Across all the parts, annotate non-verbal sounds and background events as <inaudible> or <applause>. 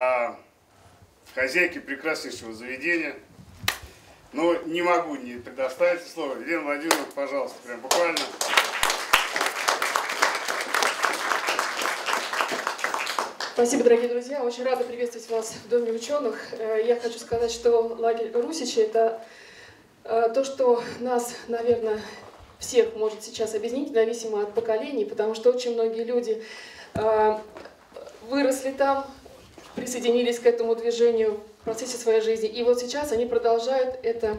а, хозяйки прекраснейшего заведения. Но не могу не предоставить слово. Елена Владимировна, пожалуйста, прям буквально. Спасибо, дорогие друзья. Очень рада приветствовать вас в Доме ученых. Э, я хочу сказать, что лагерь Русичи – это э, то, что нас, наверное, всех может сейчас объединить, независимо от поколений, потому что очень многие люди э, выросли там, присоединились к этому движению в процессе своей жизни. И вот сейчас они продолжают это,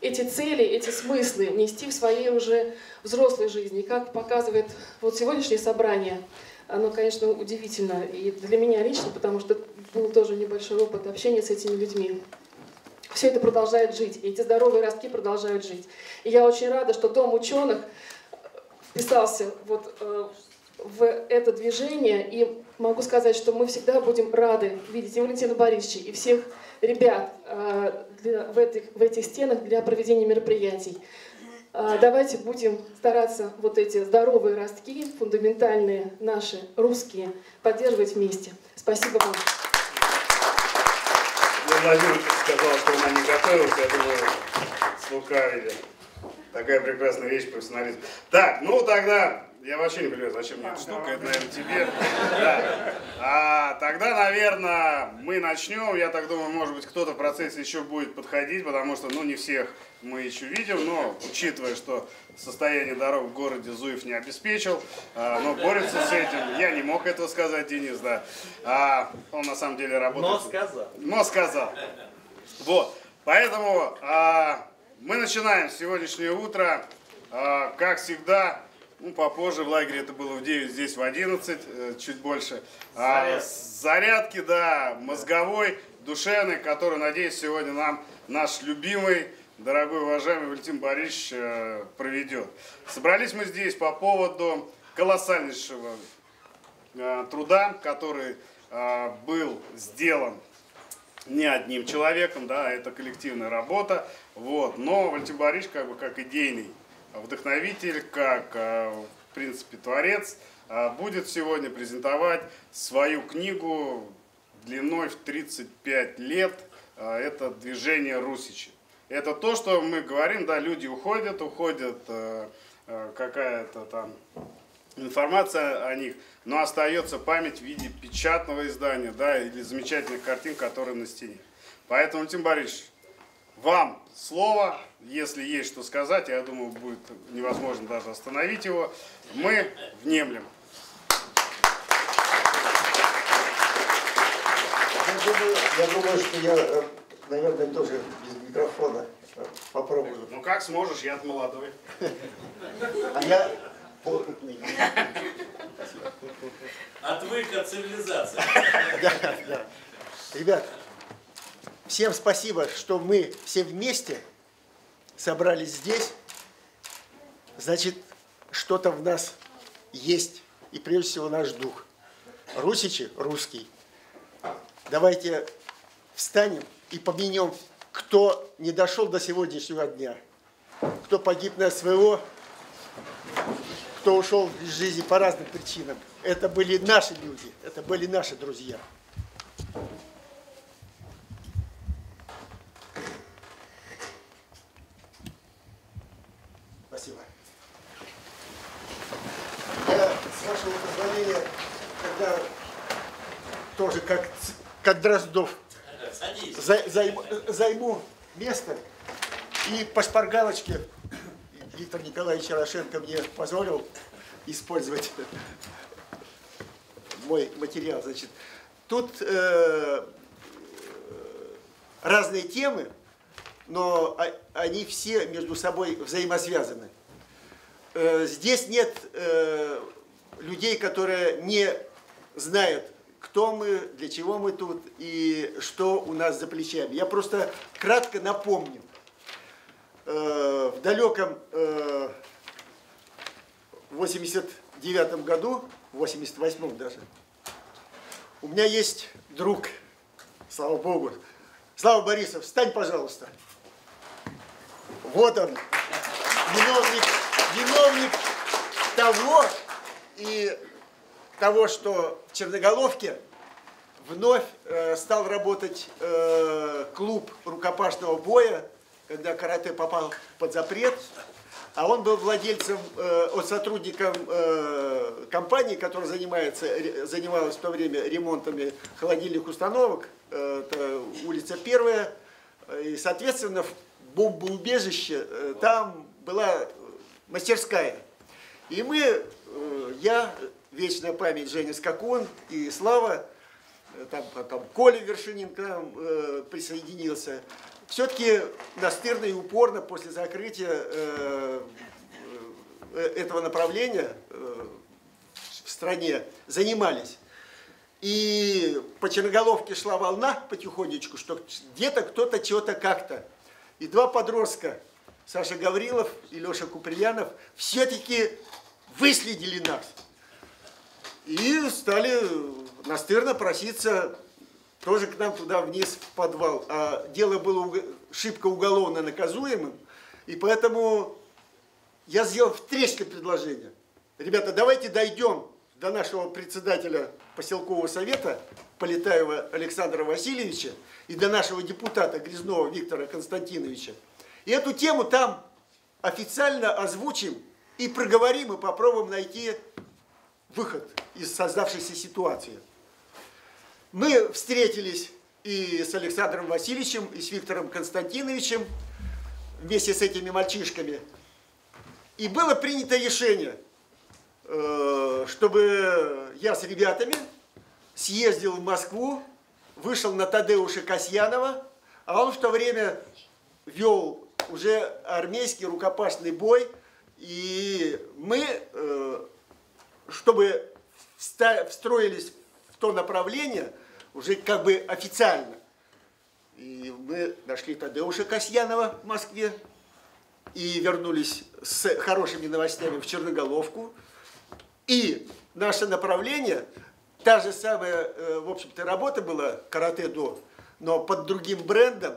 эти цели, эти смыслы нести в своей уже взрослой жизни. Как показывает вот сегодняшнее собрание, оно, конечно, удивительно и для меня лично, потому что был тоже небольшой опыт общения с этими людьми. Все это продолжает жить, и эти здоровые ростки продолжают жить. И я очень рада, что Дом ученых вписался вот э, в это движение, и могу сказать, что мы всегда будем рады видеть и Валентина Борисовича, и всех ребят э, для, в, этих, в этих стенах для проведения мероприятий. Э, давайте будем стараться вот эти здоровые ростки, фундаментальные наши, русские, поддерживать вместе. Спасибо вам. Владимир сказал, что она не готовилась, я думаю, слукавили. Такая прекрасная вещь, профессионализм. Так, ну тогда я вообще не понимаю, зачем мне эта штука, это, наверное, тебе. Да. А, тогда, наверное, мы начнем. Я так думаю, может быть, кто-то в процессе еще будет подходить, потому что, ну, не всех мы еще видим, но, учитывая, что состояние дорог в городе Зуев не обеспечил, а, но борется с этим. Я не мог этого сказать, Денис, да. А, он, на самом деле, работает. Но сказал. Но сказал. Вот. Поэтому а, мы начинаем сегодняшнее утро, а, как всегда, ну, попозже в лагере это было в 9, здесь в 11, э, чуть больше. А, зарядки, да, мозговой, душевной, который, надеюсь, сегодня нам наш любимый, дорогой, уважаемый Валентин Борисович э, проведет. Собрались мы здесь по поводу колоссальнейшего э, труда, который был сделан не одним человеком, да, это коллективная работа, вот, но Валентин Борисович как бы как идейный вдохновитель, как, э, в принципе, творец, э, будет сегодня презентовать свою книгу длиной в 35 лет. Э, это движение Русичи. Это то, что мы говорим, да, люди уходят, уходят какая-то там информация о них, но остается память в виде печатного издания, да, или замечательных картин, которые на стене. Поэтому, Тим Борисович, вам слово, если есть что сказать, я думаю, будет невозможно даже остановить его. Мы внемлем. Я думаю, я думаю, что я, э, наверное, тоже без микрофона попробую. Ну как сможешь, я молодой. А я опытный. Отвык от цивилизации. Да, да. Ребят, Всем спасибо, что мы все вместе собрались здесь. Значит, что-то в нас есть, и прежде всего наш дух. Русичи, русский. Давайте встанем и поменем, кто не дошел до сегодняшнего дня, кто погиб на СВО, кто ушел из жизни по разным причинам. Это были наши люди, это были наши друзья. Спасибо. Я, с вашего позволения, когда тоже как, как Дроздов за, займу, займу место и по шпаргалочке Виктор Николаевич Ярошенко мне позволил использовать мой материал. Значит, тут э, разные темы, но они все между собой взаимосвязаны. Э, здесь нет э, людей, которые не знают, кто мы, для чего мы тут и что у нас за плечами. Я просто кратко напомню. Э, в далеком 89 году, 88 даже, у меня есть друг, слава богу. Слава Борисов, встань, пожалуйста. Вот он, виновник, виновник того и того, что в Черноголовке вновь э, стал работать э, клуб рукопашного боя, когда карате попал под запрет. А он был владельцем, э, сотрудником э, компании, которая занимается, занималась в то время ремонтами холодильных установок. Э, это улица Первая. И, соответственно, в бомбоубежище э, там была мастерская. И мы, э, я, вечная память Женя Скакун и Слава, э, там потом Коля Вершинин к нам э, присоединился. Все-таки настырно и упорно после закрытия э, э, этого направления э, в стране занимались. И по черноголовке шла волна потихонечку, что где-то кто-то чего-то как-то. И два подростка, Саша Гаврилов и Леша Куприянов, все-таки выследили нас. И стали настырно проситься тоже к нам туда вниз в подвал. А дело было шибко уголовно наказуемым, и поэтому я сделал встречное предложение. Ребята, давайте дойдем до нашего председателя поселкового совета Полетаева Александра Васильевича и до нашего депутата Грязнова Виктора Константиновича. И эту тему там официально озвучим и проговорим, и попробуем найти выход из создавшейся ситуации. Мы встретились и с Александром Васильевичем, и с Виктором Константиновичем, вместе с этими мальчишками. И было принято решение, э, чтобы я с ребятами съездил в Москву, вышел на Тадеуша Касьянова, а он в то время вел уже армейский рукопашный бой, и мы, э, чтобы встроились в то направление, уже как бы официально. И мы нашли Тадеуша Касьянова в Москве и вернулись с хорошими новостями в Черноголовку. И наше направление, та же самая, э, в общем-то, работа была карате-до, но под другим брендом,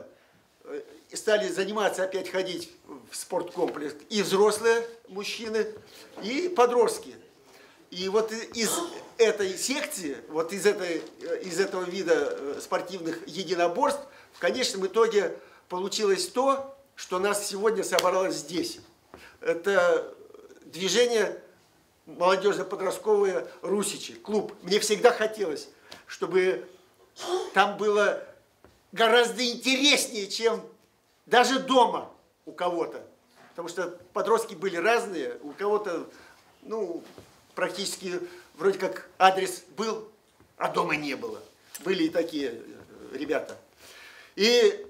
э, стали заниматься, опять ходить в спорткомплекс и взрослые мужчины, и подростки. И вот из этой секции, вот из, этой, из этого вида э, спортивных единоборств, в конечном итоге получилось то, что нас сегодня собралось здесь. Это движение молодежно-подростковое «Русичи», клуб. Мне всегда хотелось, чтобы там было гораздо интереснее, чем даже дома у кого-то. Потому что подростки были разные, у кого-то, ну, практически вроде как адрес был, а дома не было. Были и такие э, ребята. И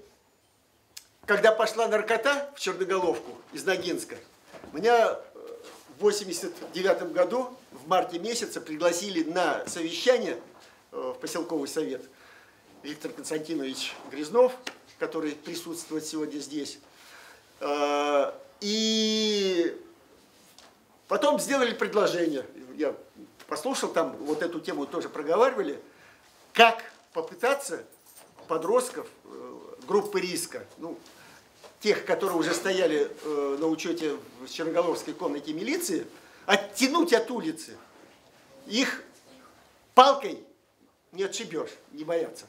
когда пошла наркота в Черноголовку из Ногинска, меня э, в 89 году, в марте месяце, пригласили на совещание э, в поселковый совет Виктор Константинович Грязнов, который присутствует сегодня здесь. И Потом сделали предложение, я послушал, там вот эту тему тоже проговаривали, как попытаться подростков э, группы риска, ну, тех, которые уже стояли э, на учете в Черноголовской комнате милиции, оттянуть от улицы. Их палкой не отшибешь, не боятся.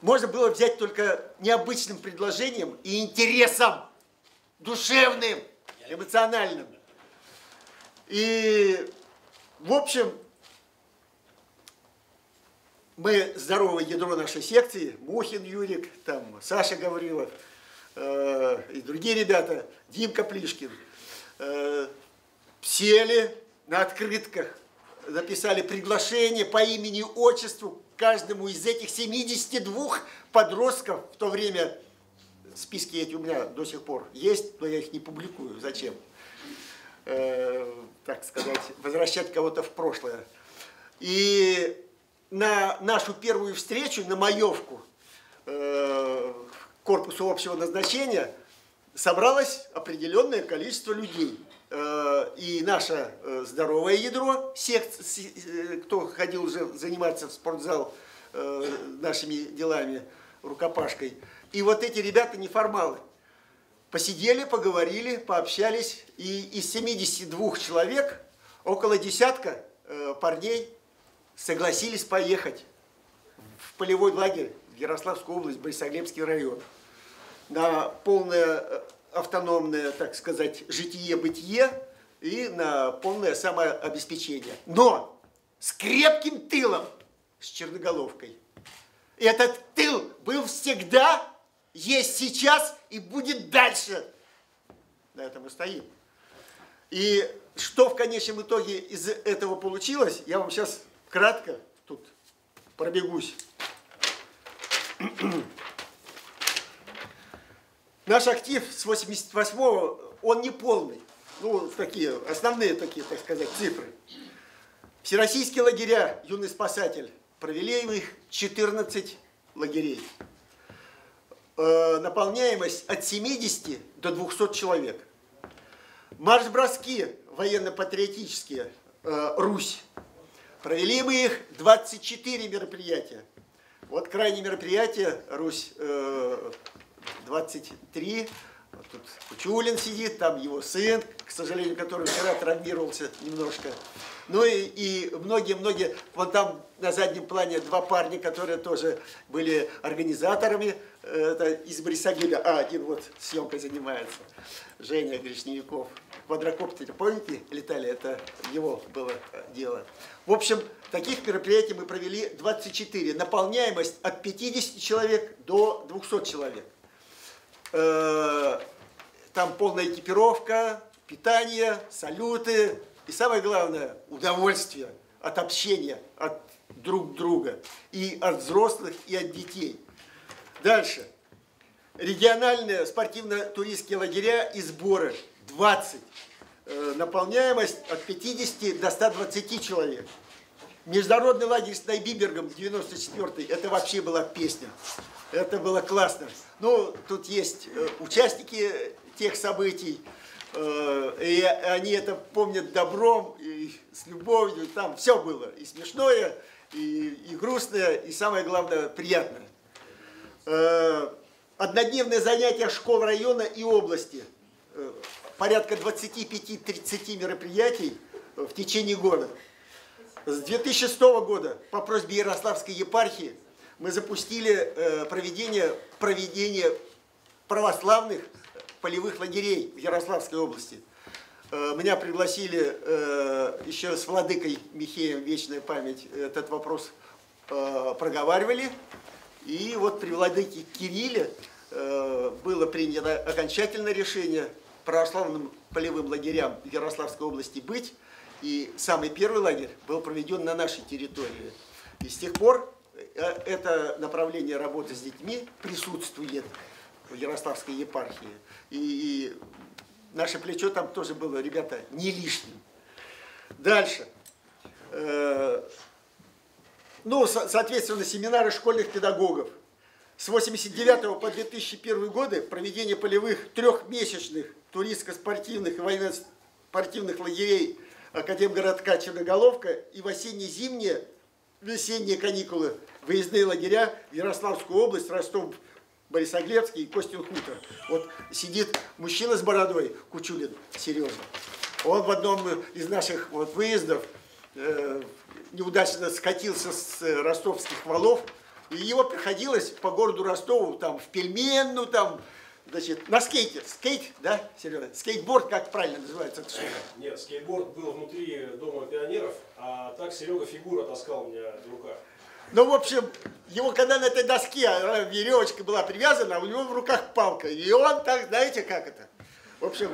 Можно было взять только необычным предложением и интересом, душевным, эмоциональным. И, в общем, мы здоровое ядро нашей секции, Мухин Юрик, там Саша Гаврилов э, и другие ребята, Димка Плишкин, э, сели на открытках, написали приглашение по имени, отчеству каждому из этих 72 подростков в то время списки эти у меня до сих пор есть, но я их не публикую. Зачем? Э, так сказать, возвращать кого-то в прошлое. И на нашу первую встречу, на маевку э, корпусу общего назначения собралось определенное количество людей. Э, и наше э, здоровое ядро, сект, э, кто ходил уже заниматься в спортзал нашими делами, рукопашкой. И вот эти ребята неформалы. Посидели, поговорили, пообщались, и из 72 человек около десятка э, парней согласились поехать полевой лагерь в Ярославскую область, Борисоглебский район. На полное э, автономное, так сказать, житие-бытие и на полное самообеспечение. Но с крепким тылом, с черноголовкой. Этот тыл был всегда, есть сейчас и будет дальше. На этом мы стоим. И что в конечном итоге из этого получилось, я вам сейчас кратко тут пробегусь. <clears throat> Наш актив с 88-го, он не полный. Ну, такие, основные такие, так сказать, цифры. Всероссийские лагеря «Юный спасатель» провели их 14 лагерей. Э, наполняемость от 70 до 200 человек. Марш-броски военно-патриотические э, «Русь». Провели мы их 24 мероприятия. Вот крайнее мероприятие «Русь» э, 23. Вот тут Кучулин сидит, там его сын, к сожалению, который вчера травмировался немножко. Ну и многие-многие, вот там на заднем плане два парня, которые тоже были организаторами э, это из Борисоглеба, а один вот съемкой занимается, Женя Гришневиков. Квадрокоптере, помните, летали, это его было дело. В общем, таких мероприятий мы провели 24. Наполняемость от 50 человек до 200 человек. Э, там полная экипировка, питание, салюты и самое главное, удовольствие от общения, от друг друга. И от взрослых, и от детей. Дальше. Региональные спортивно-туристские лагеря и сборы 20. Э, наполняемость от 50 до 120 человек. Международный лагерь с Найбибергом 94-й, это вообще была песня. Это было классно. Ну, тут есть э, участники тех событий, и они это помнят добром и с любовью. Там все было, и смешное, и, и грустное, и самое главное, приятное. Э, однодневные занятия школ района и области. Порядка 25-30 мероприятий в течение года. С 2006 года по просьбе Ярославской епархии мы запустили э, проведение, проведение православных полевых лагерей в Ярославской области. Э, меня пригласили э, еще с владыкой Михеем, вечная память, этот вопрос проговаривали. И вот при владыке Кирилле было принято окончательное решение православным полевым лагерям Ярославской области быть. И самый первый лагерь был проведен на нашей территории. И с тех пор э, это направление работы с детьми присутствует в Ярославской епархии. И, и наше плечо там тоже было, ребята, не лишним. Дальше. Э, ну, соответственно, семинары школьных педагогов. С 89 по 2001 годы проведение полевых трехмесячных туристско-спортивных и военно-спортивных лагерей Академгородка Черноголовка и в осенне-зимние весенние каникулы выездные лагеря в Ярославскую область, Ростов, Борисоглебский и Костин хутор. Вот сидит мужчина с бородой, Кучулин, Сережа. Он в одном из наших вот выездов э, неудачно скатился с ростовских валов, и его приходилось по городу Ростову, там, в Пельменну, там, Значит, на скейте. Скейт, да, Серега? Скейтборд, как правильно называется? Нет, скейтборд был внутри Дома пионеров, а так Серега фигура таскал у меня в руках. Ну, в общем, его когда на этой доске а, веревочка была привязана, а у него в руках палка. И он так, знаете, как это? В общем,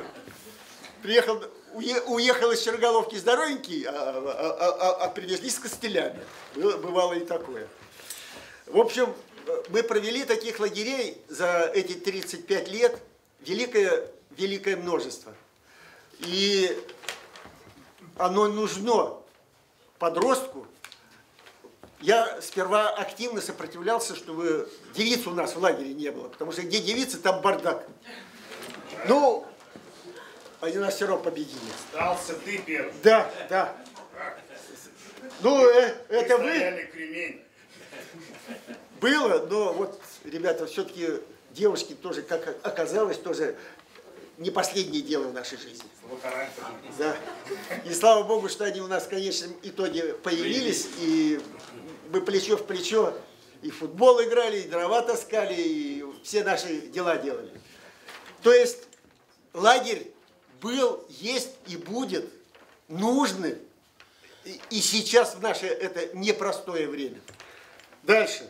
приехал, уехал из Черголовки здоровенький, а, а, а, а привезли с костылями. Бывало и такое. В общем, мы провели таких лагерей за эти 35 лет великое, великое множество. И оно нужно подростку. Я сперва активно сопротивлялся, чтобы девиц у нас в лагере не было, потому что где девицы, там бардак. Ну, они нас все равно победили. Стался ты первый. Да, да. Ну, э, это вы... Кремень было, но вот, ребята, все-таки девушки тоже, как оказалось, тоже не последнее дело в нашей жизни. Да. И слава Богу, что они у нас в конечном итоге появились, и мы плечо в плечо и футбол играли, и дрова таскали, и все наши дела делали. То есть лагерь был, есть и будет нужным и сейчас в наше это непростое время. Дальше.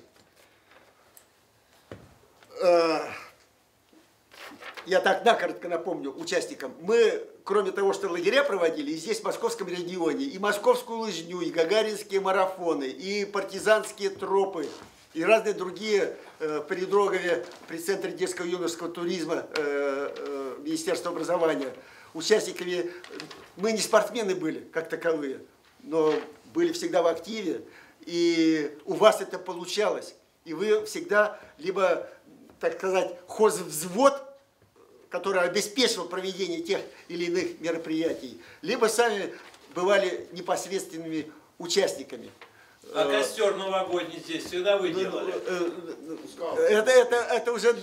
Я так накоротко напомню участникам. Мы, кроме того, что лагеря проводили, и здесь в московском регионе, и московскую лыжню, и гагаринские марафоны, и партизанские тропы, и разные другие э, при Дрогове, при Центре детского юношеского туризма э, э, Министерства образования. Участниками, мы не спортсмены были, как таковые, но были всегда в активе, и у вас это получалось. И вы всегда либо, так сказать, хозвзвод, который обеспечивал проведение тех или иных мероприятий, либо сами бывали непосредственными участниками. А костер новогодний здесь всегда вы делали? Э, э, это, это, это уже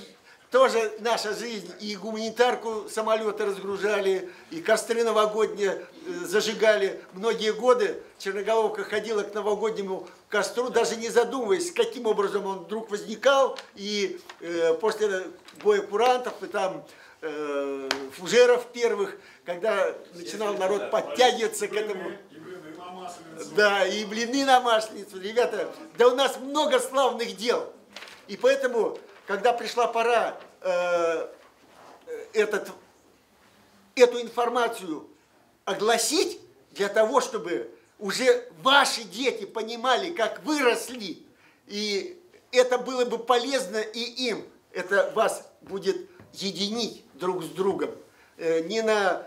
тоже наша жизнь. И гуманитарку самолеты разгружали, и костры новогодние э, зажигали. Многие годы Черноголовка ходила к новогоднему костру, даже не задумываясь, каким образом он вдруг возникал. И э, после боя курантов и там э, фужеров первых, когда начинал народ подтягиваться к этому. Да, и блины на масленицу. Ребята, да у нас много славных дел. И поэтому когда пришла пора э, этот, эту информацию огласить, для того, чтобы уже ваши дети понимали, как выросли, и это было бы полезно и им, это вас будет единить друг с другом. Э, не на,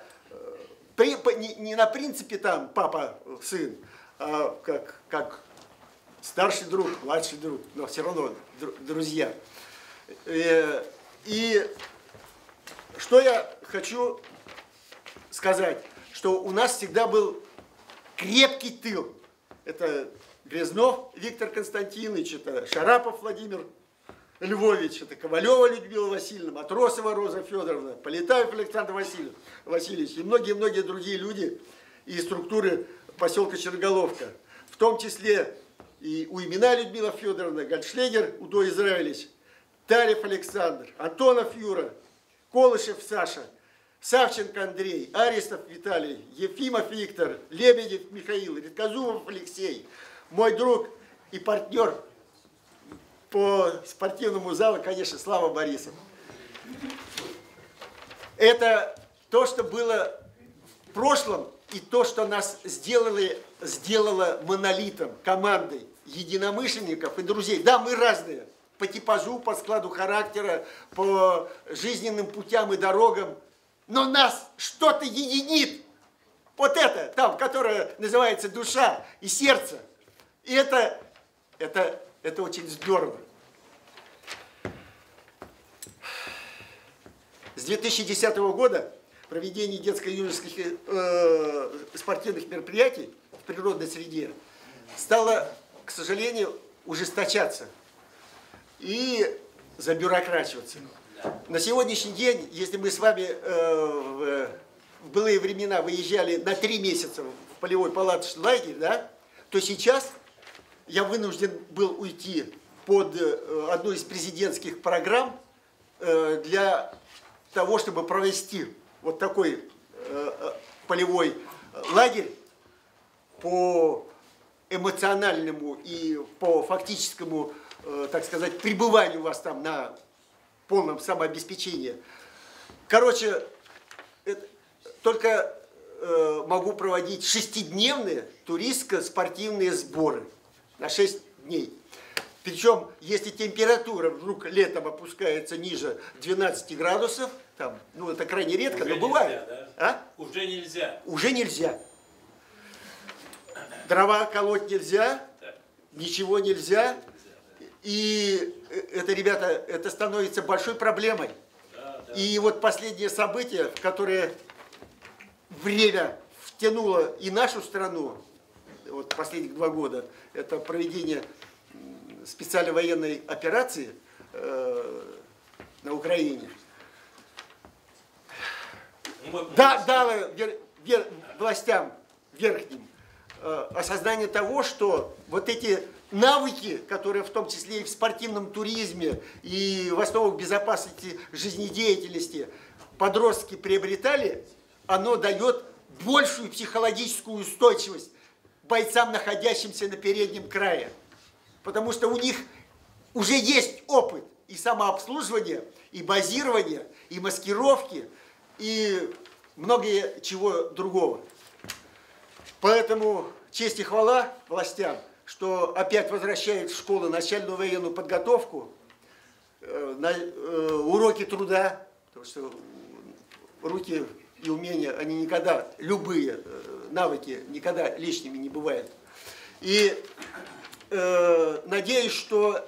э, не, на принципе там папа-сын, а как, как старший друг, младший друг, но все равно друзья. Э, и что я хочу сказать, что у нас всегда был крепкий тыл. Это Грязнов Виктор Константинович, это Шарапов Владимир Львович, это Ковалева Людмила Васильевна, Матросова Роза Федоровна, Полетаев Александр Васильевич, Васильевич и многие-многие другие люди из структуры поселка Черголовка. В том числе и у имена Людмила Федоровна, Гольдшлегер Удо Израилевич, Тарев Александр, Антонов Юра, Колышев Саша, Савченко Андрей, Аристов Виталий, Ефимов Виктор, Лебедев Михаил, Редказумов Алексей, мой друг и партнер по спортивному залу, конечно, Слава Борисов. Это то, что было в прошлом, и то, что нас сделали, сделало монолитом, командой единомышленников и друзей. Да, мы разные – по типажу, по складу характера, по жизненным путям и дорогам. Но нас что-то единит. Вот это там, которое называется душа и сердце. И это, это, это очень здорово. С 2010 года проведение детско-юношеских э, спортивных мероприятий в природной среде стало, к сожалению, ужесточаться и забюрокративаться. На сегодняшний день, если мы с вами э, в былые времена выезжали на три месяца в полевой палаточный лагерь, да, то сейчас я вынужден был уйти под э, одну из президентских программ э, для того, чтобы провести вот такой э, полевой лагерь по эмоциональному и по фактическому так сказать, пребыванию вас там на полном самообеспечении. Короче, только могу проводить шестидневные туристско-спортивные сборы на 6 дней. Причем, если температура вдруг летом опускается ниже 12 градусов, там, ну это крайне редко, Уже но бывает. Нельзя, да? а? Уже нельзя. Уже нельзя. Дрова колоть нельзя, да. ничего нельзя. И это, ребята, это становится большой проблемой. Да, да. И вот последнее событие, в которое время втянуло и нашу страну, вот последних два года, это проведение специальной военной операции э, на Украине. Да, дало вер, вер, властям верхним э, осознание того, что вот эти навыки, которые в том числе и в спортивном туризме, и в основах безопасности жизнедеятельности подростки приобретали, оно дает большую психологическую устойчивость бойцам, находящимся на переднем крае. Потому что у них уже есть опыт и самообслуживания, и базирования, и маскировки, и многое чего другого. Поэтому честь и хвала властям, что опять возвращают в школы начальную военную подготовку, э, на э, уроки труда, потому что руки и умения, они никогда, любые э, навыки никогда лишними не бывают. И э, надеюсь, что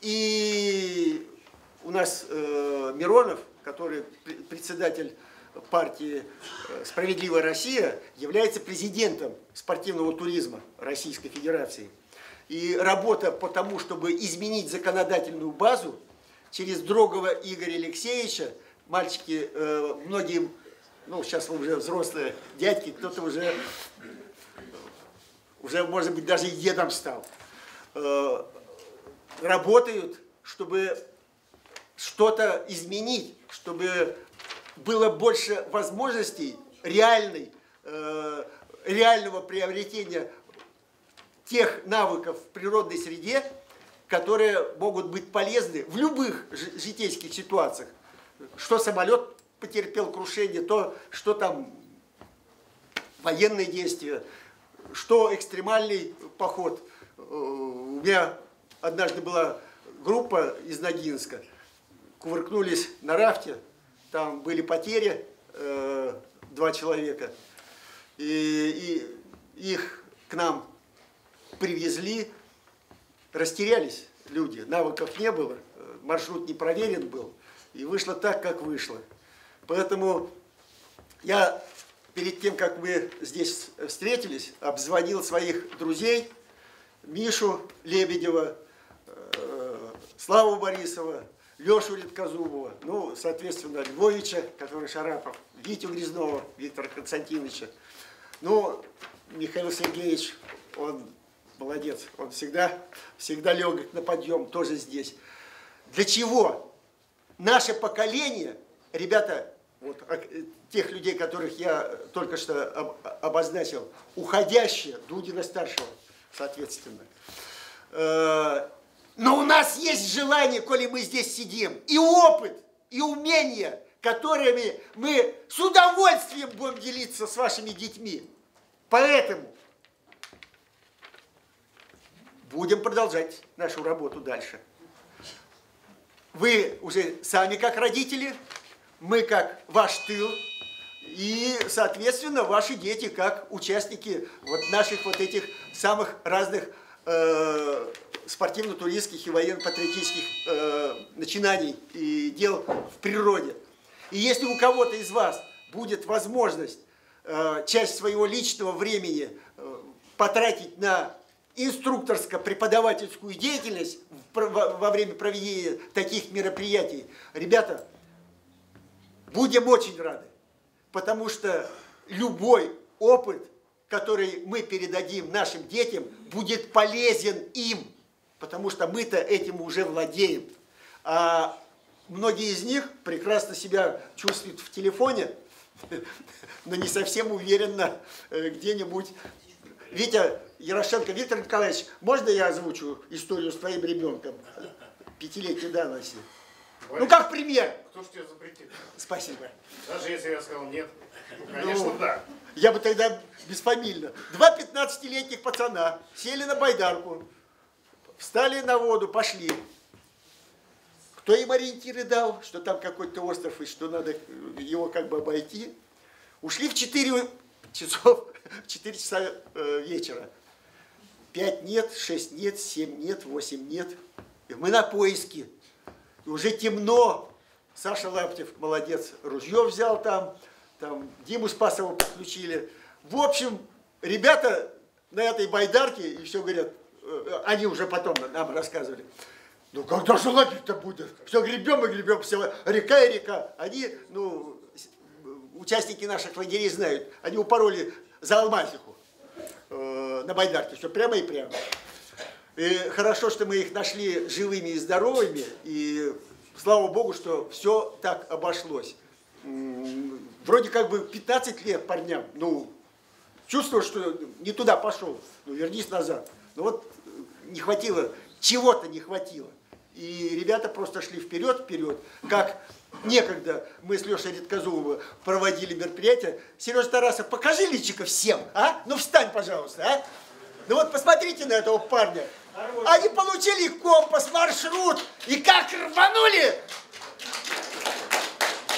и у нас э, Миронов, который председатель партии э, «Справедливая Россия», является президентом спортивного туризма Российской Федерации. И работа по тому, чтобы изменить законодательную базу через Дрогова Игоря Алексеевича, мальчики э, многим ну, сейчас уже взрослые дядьки, кто-то уже, уже, может быть, даже и дедом стал, э, работают, чтобы что-то изменить, чтобы было больше возможностей реальной, э, реального приобретения тех навыков в природной среде, которые могут быть полезны в любых житейских ситуациях. Что самолет потерпел крушение, то, что там военные действия, что экстремальный поход. Э, у меня однажды была группа из Ногинска, кувыркнулись на рафте, там были потери, э, два человека, и, и их к нам привезли, растерялись люди, навыков не было, маршрут не проверен был, и вышло так, как вышло. Поэтому я перед тем, как мы здесь встретились, обзвонил своих друзей, Мишу Лебедева, э, Славу Борисова, Лешу Редкозубова, ну, соответственно, Львовича, который Шарапов, Витю Грязнова, Виктора Константиновича. Ну, Михаил Сергеевич, он молодец, он всегда, всегда легок на подъем, тоже здесь. Для чего? Наше поколение, ребята, вот, а, э, тех людей, которых я только что обозначил, уходящие, Дудина-старшего, соответственно. Э, но у нас есть желание, коли мы здесь сидим, и опыт, и умения, которыми мы с удовольствием будем делиться с вашими детьми. Поэтому будем продолжать нашу работу дальше. Вы уже сами как родители мы как ваш тыл, и, соответственно, ваши дети как участники вот наших вот этих самых разных э, спортивно-туристских и военно-патриотических э, начинаний и дел в природе. И если у кого-то из вас будет возможность э, часть своего личного времени э, потратить на инструкторско-преподавательскую деятельность во время проведения таких мероприятий, ребята, Будем очень рады, потому что любой опыт, который мы передадим нашим детям, будет полезен им, потому что мы-то этим уже владеем. А многие из них прекрасно себя чувствуют в телефоне, <laughs> но не совсем уверенно э, где-нибудь. Витя Ярошенко, Виктор Николаевич, можно я озвучу историю с твоим ребенком? Пятилетней давности. Ну, как пример. Кто ж тебе запретил? Спасибо. Даже если я сказал нет. Ну, конечно, ну, да. Я бы тогда бесфамильно. Два 15-летних пацана сели на байдарку, встали на воду, пошли. Кто им ориентиры дал, что там какой-то остров и что надо его как бы обойти. Ушли в 4 часов, <laughs> 4 часа э, вечера. 5 нет, 6 нет, 7 нет, 8 нет. И мы на поиске. Уже темно. Саша Лаптев, молодец, ружье взял там, там Диму Спасова подключили. В общем, ребята на этой байдарке, и все говорят, э, они уже потом нам рассказывали, ну когда же лагерь-то будет? Все гребем и гребем, все река и река. Они, ну, участники наших лагерей знают, они упороли за Алмазиху э, на байдарке, все прямо и прямо. И хорошо, что мы их нашли живыми и здоровыми, и слава Богу, что все так обошлось. Вроде как бы 15 лет парням, ну, чувствовал, что не туда пошел, ну, вернись назад. Ну вот не хватило, чего-то не хватило. И ребята просто шли вперед, вперед, как некогда мы с Лешей Редкозубовым проводили мероприятие. Сережа Тарасов, покажи личико всем, а? Ну встань, пожалуйста, а? Ну вот посмотрите на этого парня. Они получили компас, маршрут, и как рванули!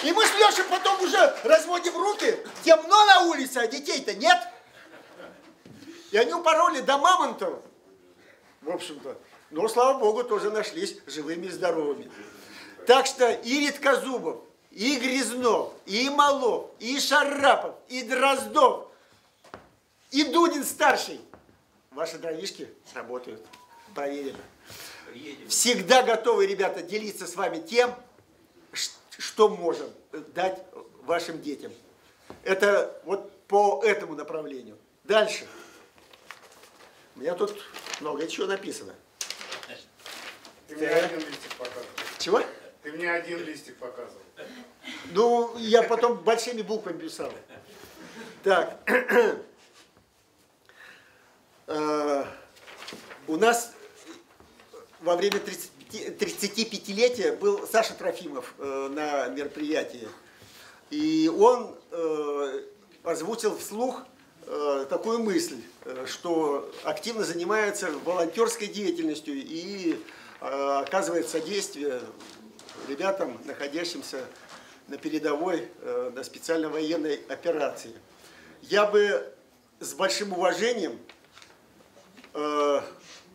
И мы с Лешей потом уже разводим руки, темно на улице, а детей-то нет. И они упороли до Мамонтова, в общем-то. Но, слава богу, тоже нашлись живыми и здоровыми. Так что и Редкозубов, и Грязнов, и Малов, и Шарапов, и Дроздов, и Дудин старший. Ваши дровишки работают, проверено. Всегда готовы, ребята, делиться с вами тем, что можем дать вашим детям. Это вот по этому направлению. Дальше. У меня тут много чего написано. Ты мне один листик показывал. Чего? Ты мне один листик показывал. Ну, я потом большими буквами писал. Так. <clears throat> Э, у нас во время 35-летия был Саша Трофимов э, на мероприятии. И он э, озвучил вслух такую мысль, что активно занимается волонтерской деятельностью и оказывает содействие ребятам, находящимся на передовой на специальной военной операции. Я бы с большим уважением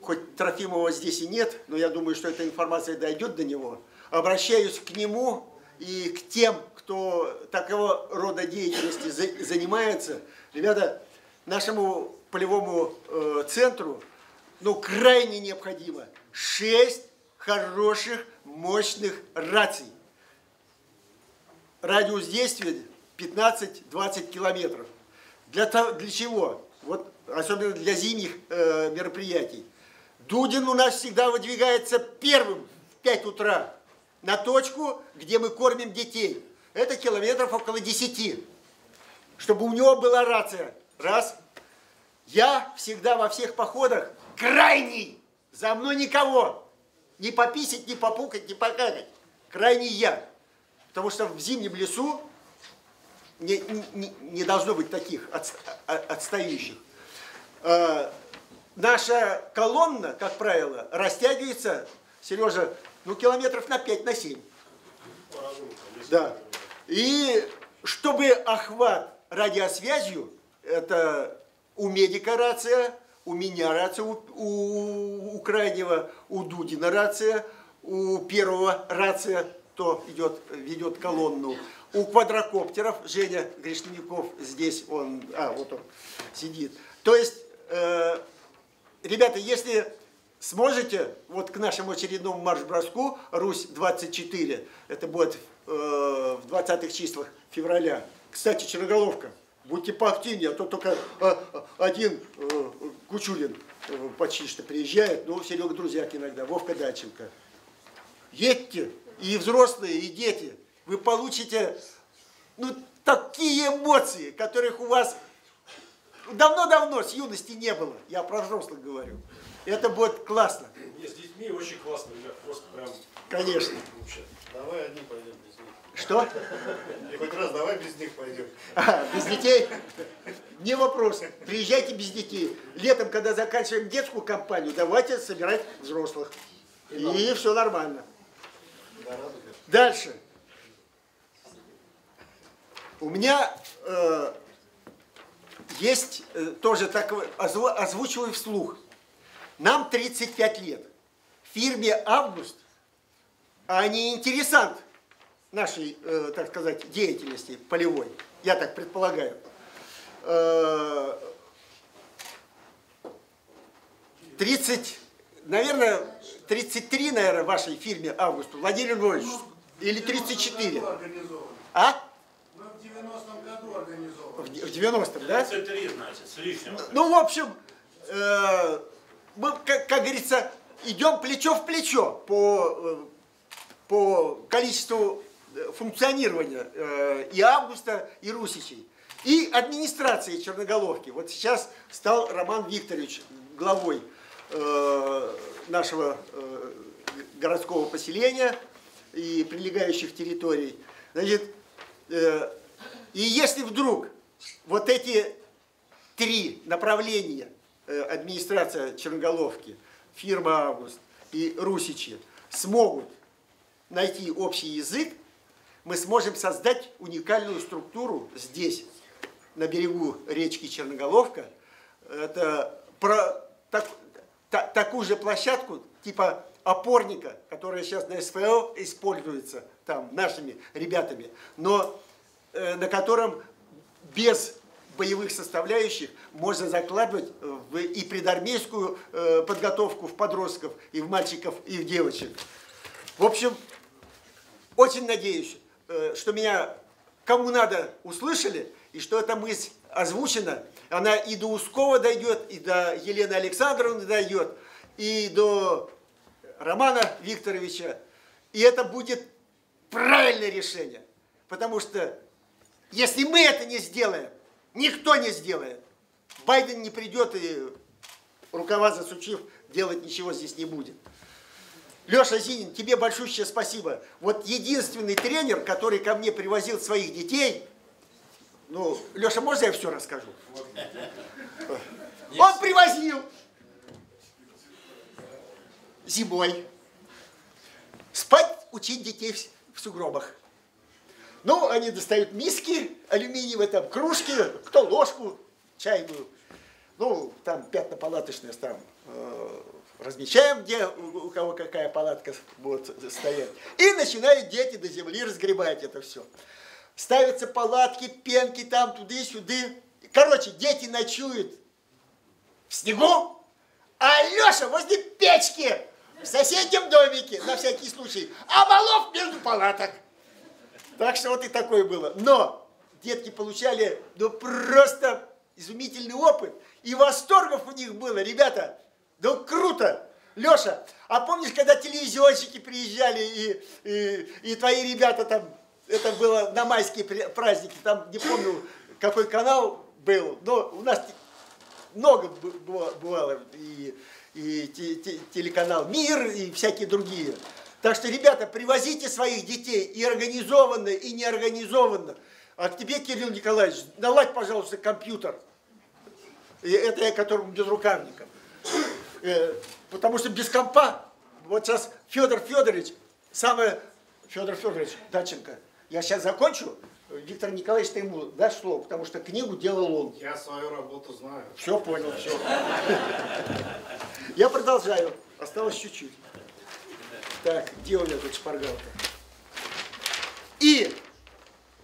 хоть Трофимова здесь и нет, но я думаю, что эта информация дойдет до него, обращаюсь к нему и к тем, кто такого рода деятельности занимается. Ребята, нашему полевому э, центру ну, крайне необходимо 6 хороших, мощных раций. Радиус действия 15-20 километров. Для, того, для чего? Вот, особенно для зимних э, мероприятий. Дудин у нас всегда выдвигается первым в 5 утра на точку, где мы кормим детей. Это километров около 10. Чтобы у него была рация. Раз. Я всегда во всех походах крайний. За мной никого. Не пописать, не попукать, не покакать. Крайний я. Потому что в зимнем лесу не, не, не должно быть таких отстающих. А, наша колонна, как правило, растягивается, Сережа, ну километров на 5, на 7. Да. И чтобы охват радиосвязью, это у медика рация, у меня рация, у, у, у крайнего, у Дудина рация, у первого рация, кто идет, ведет колонну. У квадрокоптеров, Женя Гришников здесь, он, а, вот он сидит. То есть э, ребята, если сможете, вот к нашему очередному марш-броску Русь-24, это будет э, в 20-х числах февраля. Кстати, Черноголовка, будьте поактивнее, а то только э, один э, Кучулин э, почти что приезжает, ну, Серега Друзьяк иногда, Вовка Даченко. Едьте, и взрослые, и дети, вы получите ну, такие эмоции, которых у вас давно-давно с юности не было. Я про взрослых говорю. Это будет классно. Нет, с детьми очень классно, ребят. Просто прям... Конечно. Давай одни пойдем без них. Что? <laughs> И хоть раз давай без них пойдем. А, без детей? Не вопрос. Приезжайте без детей. Летом, когда заканчиваем детскую кампанию, давайте собирать взрослых. И все нормально. Дальше. У меня э, есть э, тоже такое, озвучиваю вслух. Нам 35 лет. Фирме «Август», а они интересант нашей, э, так сказать, деятельности полевой, я так предполагаю. 30, наверное, 33, наверное, в вашей фирме «Август», Владимир Львович, или 34? А? В 90-м, да? 33, значит, с лишним. Ну, в общем, э, мы, как, как говорится, идем плечо в плечо по, э, по количеству э, функционирования э, и Августа, и Русичей. И администрации Черноголовки. Вот сейчас стал Роман Викторович главой нашего городского поселения и прилегающих территорий. Значит, и если вдруг вот эти три направления администрация Черноголовки, фирма «Август» и «Русичи» смогут найти общий язык, мы сможем создать уникальную структуру здесь, на берегу речки Черноголовка. Это про так, та, такую же площадку, типа опорника, которая сейчас на СФО используется там нашими ребятами, но э, на котором без боевых составляющих можно закладывать в, и предармейскую э, подготовку в подростков, и в мальчиков, и в девочек. В общем, очень надеюсь, э, что меня кому надо услышали, и что эта мысль озвучена, она и до Ускова дойдет, и до Елены Александровны дойдет, и до Романа Викторовича. И это будет правильное решение. Потому что если мы это не сделаем, Никто не сделает. Байден не придет и рукава засучив, делать ничего здесь не будет. Леша Зинин, тебе большущее спасибо. Вот единственный тренер, который ко мне привозил своих детей, ну, Леша, можно я все расскажу? Он привозил зимой спать, учить детей в сугробах. Ну, они достают миски алюминиевые, там, кружки, кто ложку чайную. Ну, там пятна палаточные там э, размещаем, где у, кого какая палатка будет стоять. И начинают дети до земли разгребать это все. Ставятся палатки, пенки там, туды-сюда. Короче, дети ночуют в снегу, а Леша возле печки в соседнем домике, на всякий случай, а Малов между палаток. Так что вот и такое было. Но детки получали ну, просто изумительный опыт. И восторгов у них было. Ребята, ну круто. Леша, а помнишь, когда телевизионщики приезжали и, и, и твои ребята там, это было на майские праздники, там не помню, какой канал был, но у нас много бывало, и, и телеканал «Мир», и всякие другие. Так что, ребята, привозите своих детей и организованно, и неорганизованно. А к тебе, Кирилл Николаевич, наладь, пожалуйста, компьютер. И это я которому без рукавника. Э, потому что без компа, вот сейчас Федор Федорович, самое, Федор Федорович Даченко, я сейчас закончу, Виктор Николаевич, ты ему дашь слово, потому что книгу делал он. Я свою работу знаю. Все понял, все. Я продолжаю. Осталось чуть-чуть. Так, где у меня тут шпаргалка? И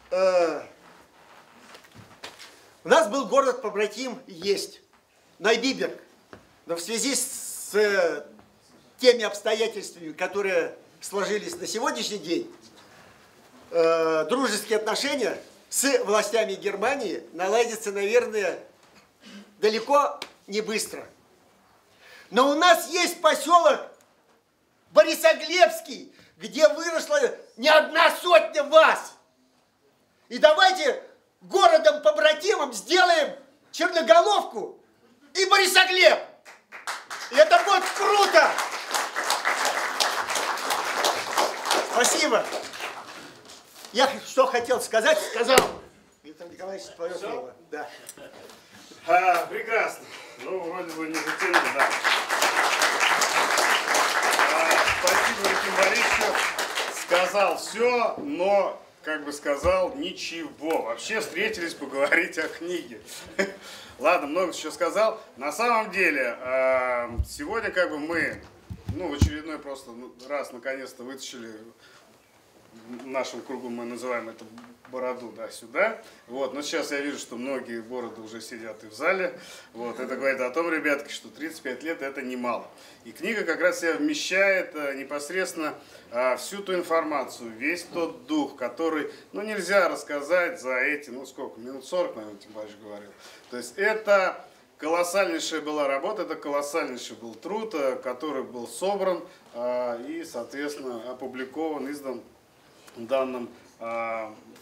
э, у нас был город побратим есть, Найбиберг. Но в связи с э, теми обстоятельствами, которые сложились на сегодняшний день, э, дружеские отношения с властями Германии наладятся, наверное, далеко не быстро. Но у нас есть поселок Борисоглебский, где выросла не одна сотня вас. И давайте городом-побратимом сделаем Черноголовку и Борисоглеб. И это будет круто. Спасибо. Я что хотел сказать, сказал. Виктор Николаевич, твое слово. Да. А, прекрасно. Ну, вроде бы не затянули, да. Спасибо, Валентин Борисович. Сказал все, но, как бы сказал, ничего. Вообще встретились поговорить о книге. <laughs> Ладно, много еще сказал. На самом деле, а, сегодня как бы мы, ну, в очередной просто раз наконец-то вытащили в нашем кругу мы называем это бороду да, сюда. Вот. Но сейчас я вижу, что многие бороды уже сидят и в зале. Вот. Это говорит о том, ребятки, что 35 лет это немало. И книга как раз себя вмещает э, непосредственно э, всю ту информацию, весь тот дух, который ну, нельзя рассказать за эти, ну сколько, минут 40, наверное, Тим говорил. То есть это колоссальнейшая была работа, это колоссальнейший был труд, э, который был собран и, соответственно, опубликован, издан в данном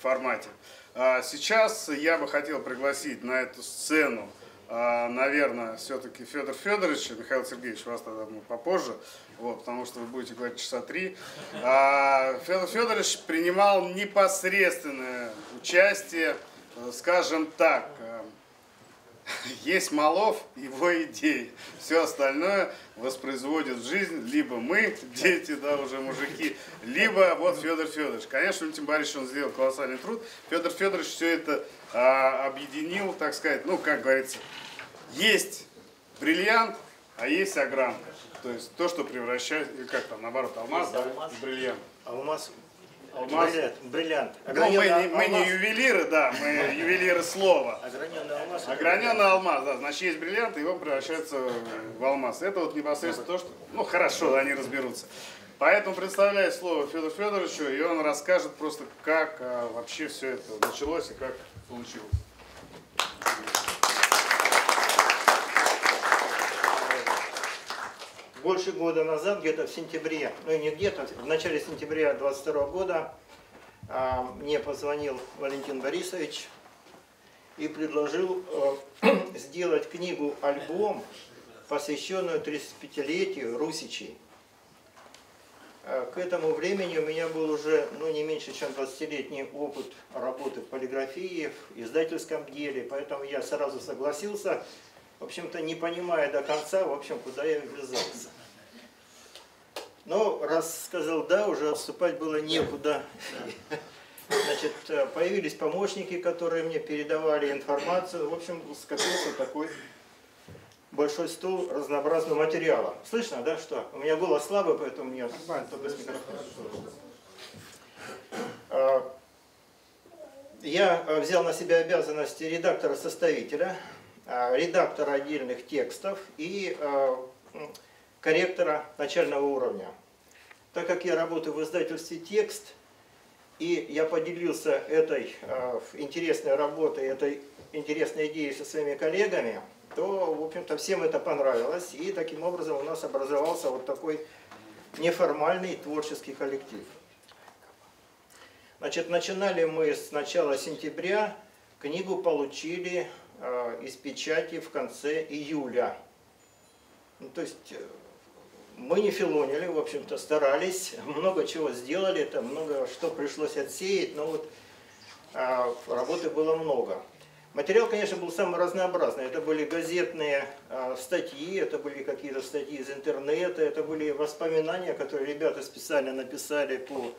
формате. А сейчас я бы хотел пригласить на эту сцену, наверное, все-таки Федор Федорович, Михаил Сергеевич, вас тогда мы попозже, вот, потому что вы будете говорить часа три. Федор Федорович принимал непосредственное участие, скажем так, есть Малов, его идеи. Все остальное воспроизводит жизнь либо мы, дети, да, уже мужики, либо вот Федор Федорович. Конечно, Валентин Борисович, он сделал колоссальный труд. Федор Федорович все это а, объединил, так сказать, ну, как говорится, есть бриллиант, а есть огранка. То есть то, что превращает, или как там, наоборот, алмаз, да, алмаз. бриллиант. Алмаз, Алмаз. бриллиант. Ну, мы, не, мы не алмаз. ювелиры, да, мы ювелиры слова. Ограненный алмаз. Ограненный алмаз, да, значит есть бриллиант, и он превращается в алмаз. Это вот непосредственно то, что, ну хорошо, они разберутся. Поэтому представляю слово Федору Федоровичу, и он расскажет просто, как а, вообще все это началось и как получилось. Больше года назад, где-то в сентябре, ну и не где-то, в начале сентября 22 года а, мне позвонил Валентин Борисович и предложил э, <clears throat> сделать книгу-альбом, посвященную 35-летию Русичей. Э, К этому времени у меня был уже ну, не меньше, чем 20-летний опыт работы в полиграфии, в издательском деле, поэтому я сразу согласился, в общем-то, не понимая до конца, в общем, куда я ввязался. Но раз сказал «да», уже отступать было некуда. Значит, э, появились помощники, которые мне передавали информацию. В общем, скопился такой большой стол разнообразного материала. Слышно, да, что? У меня голос слабый, поэтому мне только с микрофоном. А, Я э, взял на себя обязанности редактора-составителя, редактора отдельных текстов и э, корректора начального уровня. Так как я работаю в издательстве «Текст», и я поделился этой э, интересной работой, этой интересной идеей со своими коллегами, то, в общем-то, всем это понравилось. И таким образом у нас образовался вот такой неформальный творческий коллектив. Значит, начинали мы с начала сентября, книгу получили э, из печати в конце июля. Ну, то есть э, мы не филонили, в общем-то, старались, <laughs> много чего сделали, там много что пришлось отсеять, но вот а, работы было много. Материал, конечно, был самый разнообразный. Это были газетные а, статьи, это были какие-то статьи из интернета, это были воспоминания, которые ребята специально написали по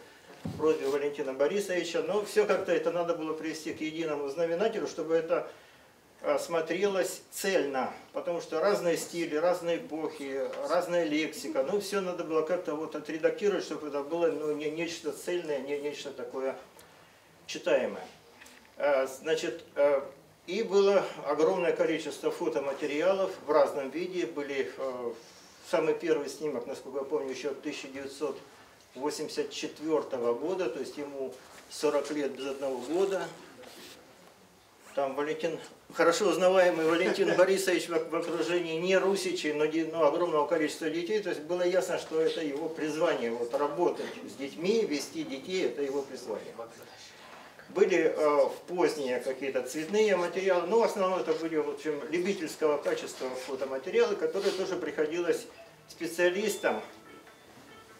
просьбе Валентина Борисовича. Но все как-то это надо было привести к единому знаменателю, чтобы это смотрелось цельно, потому что разные стили, разные эпохи, разная лексика, ну все надо было как-то вот отредактировать, чтобы это было ну, не нечто цельное, не нечто такое читаемое. А, Значит, а, и было огромное количество фотоматериалов в разном виде, были э, самый первый снимок, насколько я помню, еще 1984 года, то есть ему 40 лет без одного года, там Валентин, хорошо узнаваемый Валентин <laughs> Борисович в, в окружении не русичей, но, но огромного количества детей. То есть было ясно, что это его призвание, вот работать с детьми, вести детей, это его призвание. Были э, в поздние какие-то цветные материалы, но в основном это были в общем, любительского качества фотоматериалы, которые тоже приходилось специалистам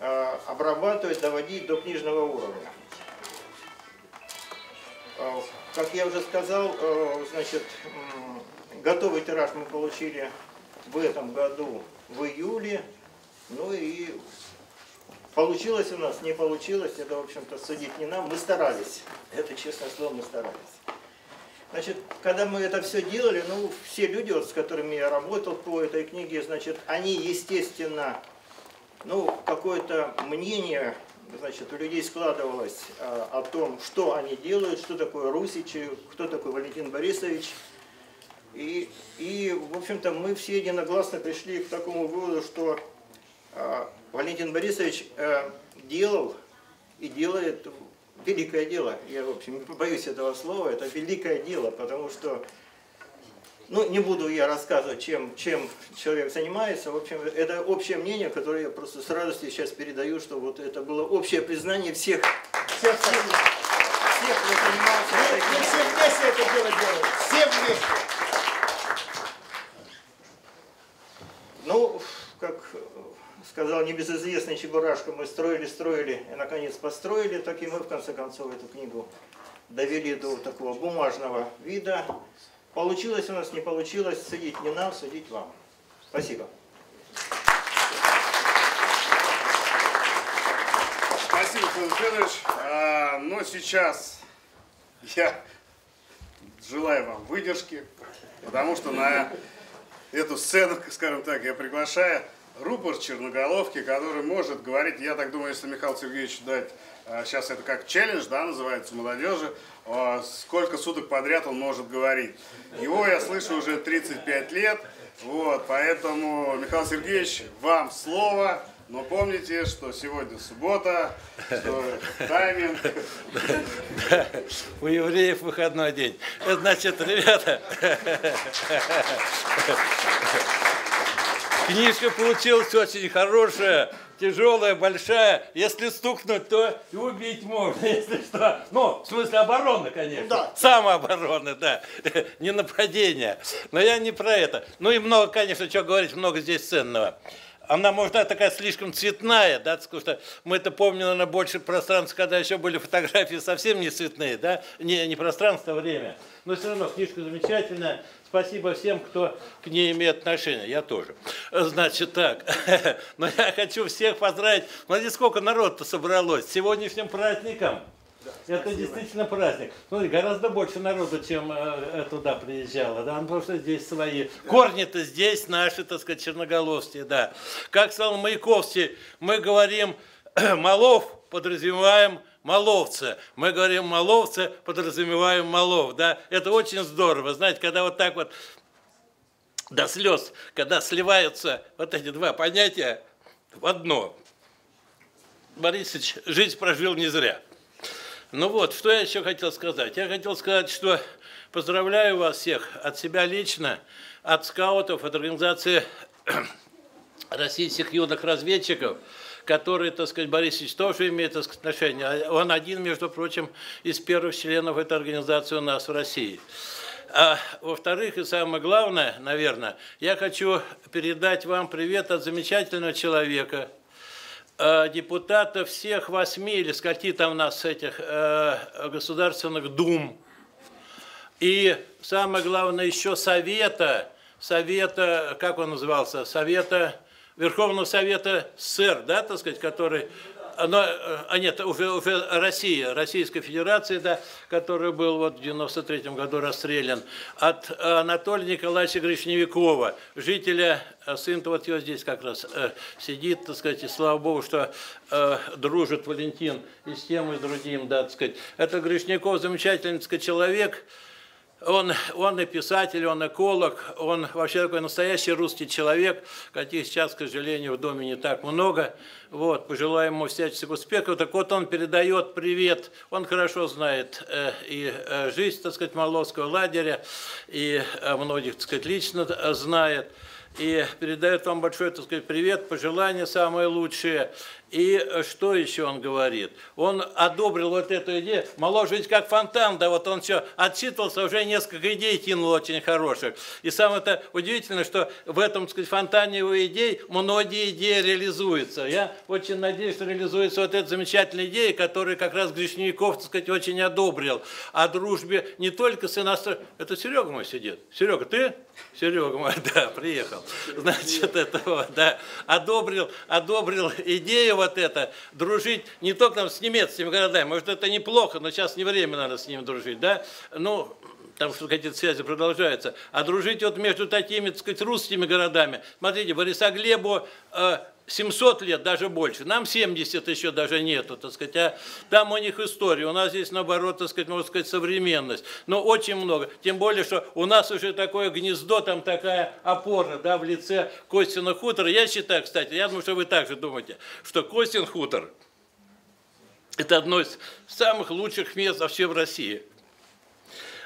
э, обрабатывать, доводить до книжного уровня. Как я уже сказал, э, значит, готовый тираж мы получили в этом году в июле. Ну и получилось у нас, не получилось, это, в общем-то, судить не нам. Мы старались. Это, честное слово, мы старались. Значит, когда мы это все делали, ну, все люди, вот, с которыми я работал по этой книге, значит, они, естественно, ну, какое-то мнение, значит, у людей складывалось а, о том, что они делают, что такое Русичи, кто такой Валентин Борисович. И, и в общем-то, мы все единогласно пришли к такому выводу, что а, Валентин Борисович а, делал и делает великое дело. Я, в общем, не побоюсь этого слова, это великое дело, потому что Ну, не буду я рассказывать, чем, чем человек занимается. В общем, это общее мнение, которое я просто с радостью сейчас передаю, что вот это было общее признание всех, всех, всех, всех кто занимался Мы, этой мы все вместе это дело делаем. Все вместе. Ну, как сказал небезызвестный Чебурашка, мы строили, строили и наконец построили, так и мы в конце концов эту книгу довели до такого бумажного вида. Получилось у нас, не получилось, судить не нам, судить вам. Спасибо. Спасибо, Федор Федорович. А, но сейчас я желаю вам выдержки, потому что на эту сцену, скажем так, я приглашаю рупор Черноголовки, который может говорить, я так думаю, если Михаил Сергеевич дать, сейчас это как челлендж, да, называется молодежи, а, сколько суток подряд он может говорить. Его я слышу уже 35 лет, вот, поэтому, Михаил Сергеевич, вам слово. Но помните, что сегодня суббота, что тайминг. У евреев выходной день. Значит, ребята, книжка получилась очень хорошая, тяжелая, большая. Если стукнуть, то и убить можно, <laughs> если что. Ну, в смысле обороны, конечно. Да. Самообороны, да. <laughs> Не нападение. Но я не про это. Ну и много, конечно, что говорить, много здесь ценного. Она, может, она такая слишком цветная, да, потому что мы это помним, наверное, больше пространства, когда еще были фотографии совсем не цветные, да, не, не пространство, а время. Но все равно книжка замечательная. Спасибо всем, кто к ней имеет отношение. Я тоже. Значит так, <laughs> но я хочу всех поздравить. Смотрите, сколько народу собралось с сегодняшним праздником. Это действительно праздник. Смотри, гораздо больше народу, чем э, туда приезжало. Да? Ну, потому что здесь свои. Корни-то здесь наши, так сказать, черноголовские, да. Как сказал Маяковский, мы говорим <clears throat> Малов, подразумеваем Маловца. Мы говорим Маловца, подразумеваем Малов. Да? Это очень здорово. Знаете, когда вот так вот до слез, когда сливаются вот эти два понятия в одно. Борисович жизнь прожил не зря. Ну вот, что я еще хотел сказать? Я хотел сказать, что поздравляю вас всех от себя лично, от скаутов, от организации <clears throat> российских юных разведчиков, которые, так сказать, Борисович тоже имеет так отношение. А Он один, между прочим, из первых членов этой организации у нас в России. А во-вторых, и самое главное, наверное, я хочу передать вам привет от замечательного человека, э, депутата всех восьми или скольки там у нас этих э, государственных дум. И самое главное еще совета, совета, как он назывался, совета, Верховного Совета СССР, да, так сказать, который, но, а нет, Россия, Российская Федерация, да, который был вот в 93 году расстрелян, от Анатолия Николаевича Гришневикова, жителя, э, сын вот его здесь как раз э, сидит, так сказать, и слава богу, что э, дружит Валентин и с тем, и с другим, да, так сказать. Это Гришняков, замечательный, так сказать, человек, он, он и писатель, он эколог, он вообще такой настоящий русский человек, каких сейчас, к сожалению, в доме не так много. Вот, пожелаем ему всяческих успехов. Так вот, он передает привет, он хорошо знает э, и э, жизнь, так сказать, Маловского лагеря, и э, многих, так сказать, лично э, знает. И передает вам большой, так сказать, привет, пожелания самые лучшие. И что еще он говорит? Он одобрил вот эту идею. Мало жить как фонтан, да, вот он все отчитывался, уже несколько идей кинул очень хороших. И самое это удивительное, что в этом, так сказать, фонтане его идей многие идеи реализуются. Я очень надеюсь, что реализуется вот эта замечательная идея, которую как раз Гришняков, так сказать, очень одобрил. О дружбе не только с иностранными... Это Серега мой сидит. Серега, ты? Серега мой, <laughs> да, приехал. Значит, это вот, да, одобрил, одобрил идею вот это, дружить не только там с немецкими городами, может, это неплохо, но сейчас не время надо с ними дружить, да, ну, там что какие-то связи продолжаются, а дружить вот между такими, так сказать, русскими городами. Смотрите, Борисоглебу э, 700 лет, даже больше. Нам 70 еще даже нету, так сказать. А там у них история. У нас здесь, наоборот, так сказать, можно сказать, современность. Но очень много. Тем более, что у нас уже такое гнездо, там такая опора, да, в лице Костина хутора. Я считаю, кстати, я думаю, что вы также думаете, что Костин хутор – это одно из самых лучших мест вообще в России.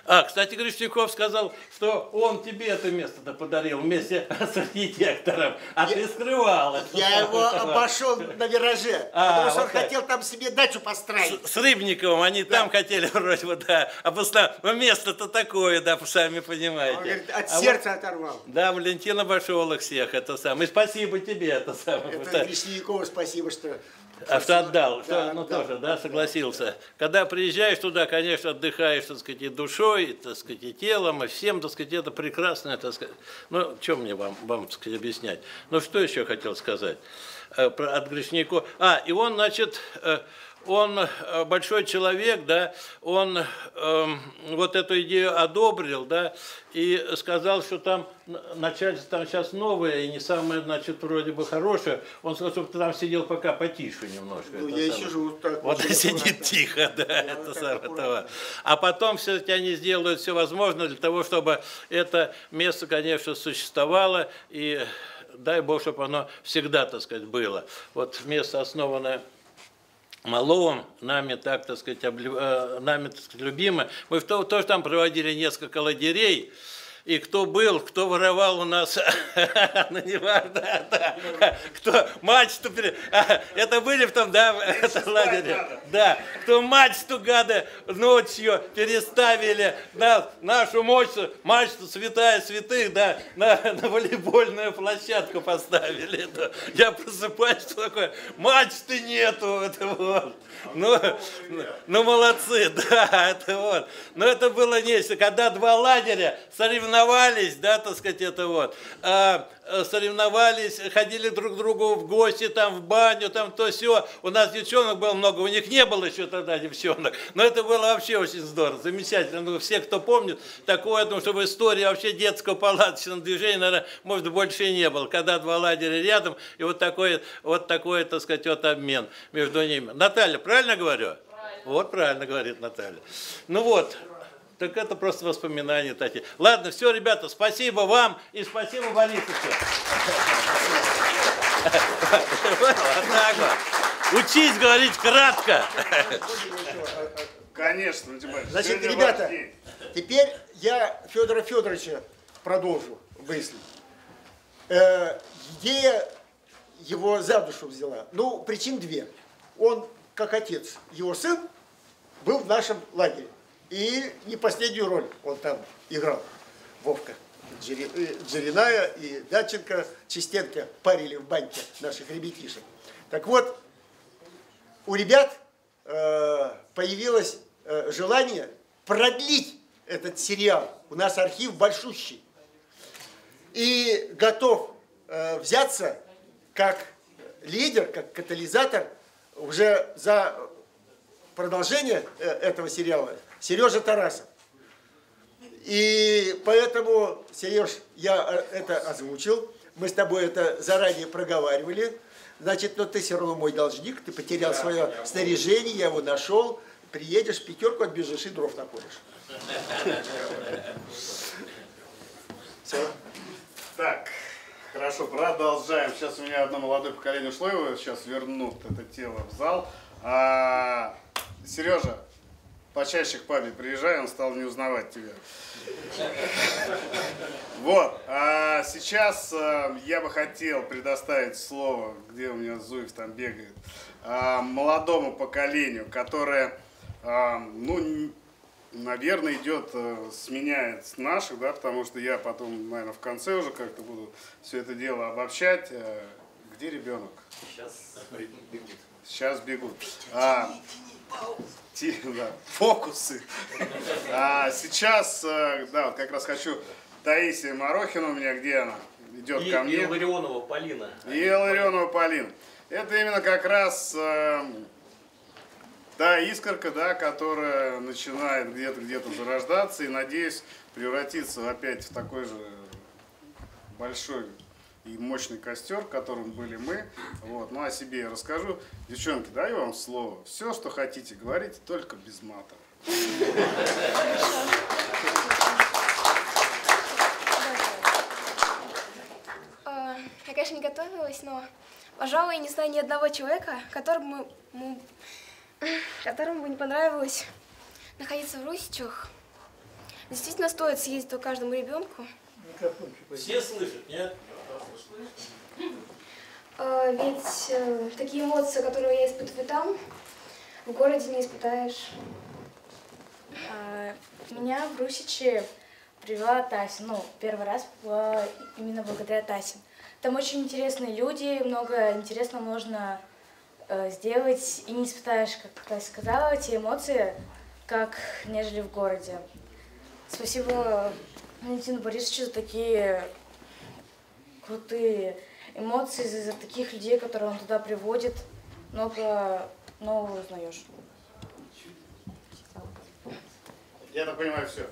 А, кстати, Гришников сказал, что он тебе это место-то подарил вместе с архитектором, а ты скрывал это. Я его <laughs> обошел на вираже, А, потому что вот он так. хотел там себе дачу построить. С, с Рыбниковым они там хотели <laughs> вроде бы, да. А просто ну, место-то такое, да, сами понимаете. Он говорит, от А вот- сердца оторвал. да, Валентин обошел их всех, это самое. И спасибо тебе, это самое. Это Гришникову спасибо, что... А что отдал, что, Да, ну отдал. тоже, да, согласился. Когда приезжаешь туда, конечно, отдыхаешь, так сказать, и душой, и, так сказать, и телом, и всем, так сказать, это прекрасно, так сказать. Ну, что мне вам, вам, так сказать, объяснять? Ну, что еще хотел сказать э, про, от Гришникова? А, и он, значит, э, он э, большой человек, да, он эм, вот эту идею одобрил, да, и сказал, что там начальство там сейчас новое и не самое, значит, вроде бы хорошее. Он сказал, чтобы ты там сидел пока потише немножко. Ну, я самое. сижу так. Вот и сидит тихо, да, вот это так самое того. А потом все-таки они сделают все возможное для того, чтобы это место, конечно, существовало, и дай Бог, чтобы оно всегда, так сказать, было. Вот место, основанное Маловым, нами так, так сказать, облю- э, нами, так сказать, любимы. Мы в то- тоже там проводили несколько лагерей, и кто был, кто воровал у нас, <laughs> ну не важно, да, кто мачту, а, это были в том, да, это лагере, да, кто мачту, гады, ночью переставили на нашу мачту, мачту святая святых, да, на, на волейбольную площадку поставили. да. Я просыпаюсь, что такое, мачты нету, это вот. Ну, ну, молодцы, <laughs> да, это вот. Но это было нечто, когда два лагеря соревновались, да, так сказать, это вот, а, э, соревновались, ходили друг к другу в гости, там, в баню, там, то все. У нас девчонок было много, у них не было еще тогда девчонок. Но это было вообще очень здорово, замечательно. Ну, все, кто помнит, такое, думаю, что в истории вообще детского палаточного движения, наверное, может, больше и не было. Когда два лагеря рядом, и вот такой, вот такой, так сказать, вот обмен между ними. Наталья, правильно говорю? Вот правильно говорит Наталья. Ну вот, так это просто воспоминания такие. Ладно, все, ребята, спасибо вам и спасибо Борисовичу. Вот так вот. Учись говорить кратко. Конечно, Тимофей. Значит, ребята, теперь я Федора Федоровича продолжу мысль. Э, идея его за душу взяла. Ну, причин две. Он, как отец, его сын, был в нашем лагере. И не последнюю роль он там играл. Вовка. Э, Джериная и Датченко, Чистенко парили в баньке наших ребятишек. Так вот, у ребят э, появилось э, желание продлить этот сериал. У нас архив большущий. И готов взяться как лидер, как катализатор уже за продолжение этого сериала Сережа Тарасов. И поэтому, Сереж, я э, это озвучил. Мы с тобой это заранее проговаривали. Значит, но ты все равно мой должник, ты потерял свое снаряжение, я его нашел. Приедешь, пятерку отбежишь и дров накуришь. <laughs> Все. Так, хорошо, продолжаем. Сейчас у меня одно молодое поколение ушло, его сейчас вернут это тело в зал. А, Сережа, почаще к папе приезжай, он стал не узнавать тебя. Вот, а сейчас э, я бы хотел предоставить слово, где у меня Зуев там бегает, а, молодому поколению, которое, а, ну, наверное, идет, э, сменяет с наших, да, потому что я потом, наверное, в конце уже как-то буду все это дело обобщать. Э, Где ребенок? Сейчас бегут. А, ти- да, фокусы. А сейчас, э, да, вот как раз хочу Таисия Марохина у меня, где она? Идет И, ко и мне. Ларионова Полина. И Ларионова Полина. Это именно как раз э, та искорка, да, которая начинает где-то где-то зарождаться и, надеюсь, превратиться опять в такой же большой и мощный костер, которым были мы. Вот. Ну, о себе я расскажу. Девчонки, даю вам слово. Все, что хотите, говорите, только без матов. А, Я, конечно, не готовилась, но, пожалуй, не знаю ни одного человека, которому, му- которому бы не понравилось находиться в Русичах. действительно стоит съездить по каждому ребенку. Все слышат, нет? А, ведь э, такие эмоции, которые я испытываю там, в городе не испытаешь. А, Меня в Русичи привела Тася. Ну, первый раз именно благодаря Тасе. Там очень интересные люди, много интересного можно э, сделать, и не испытаешь, как Тася сказала, те эмоции, как нежели в городе. Спасибо Валентину Борисовичу за такие крутые эмоции, за, за таких людей, которые он туда приводит. Много нового узнаешь. Я так понимаю, все.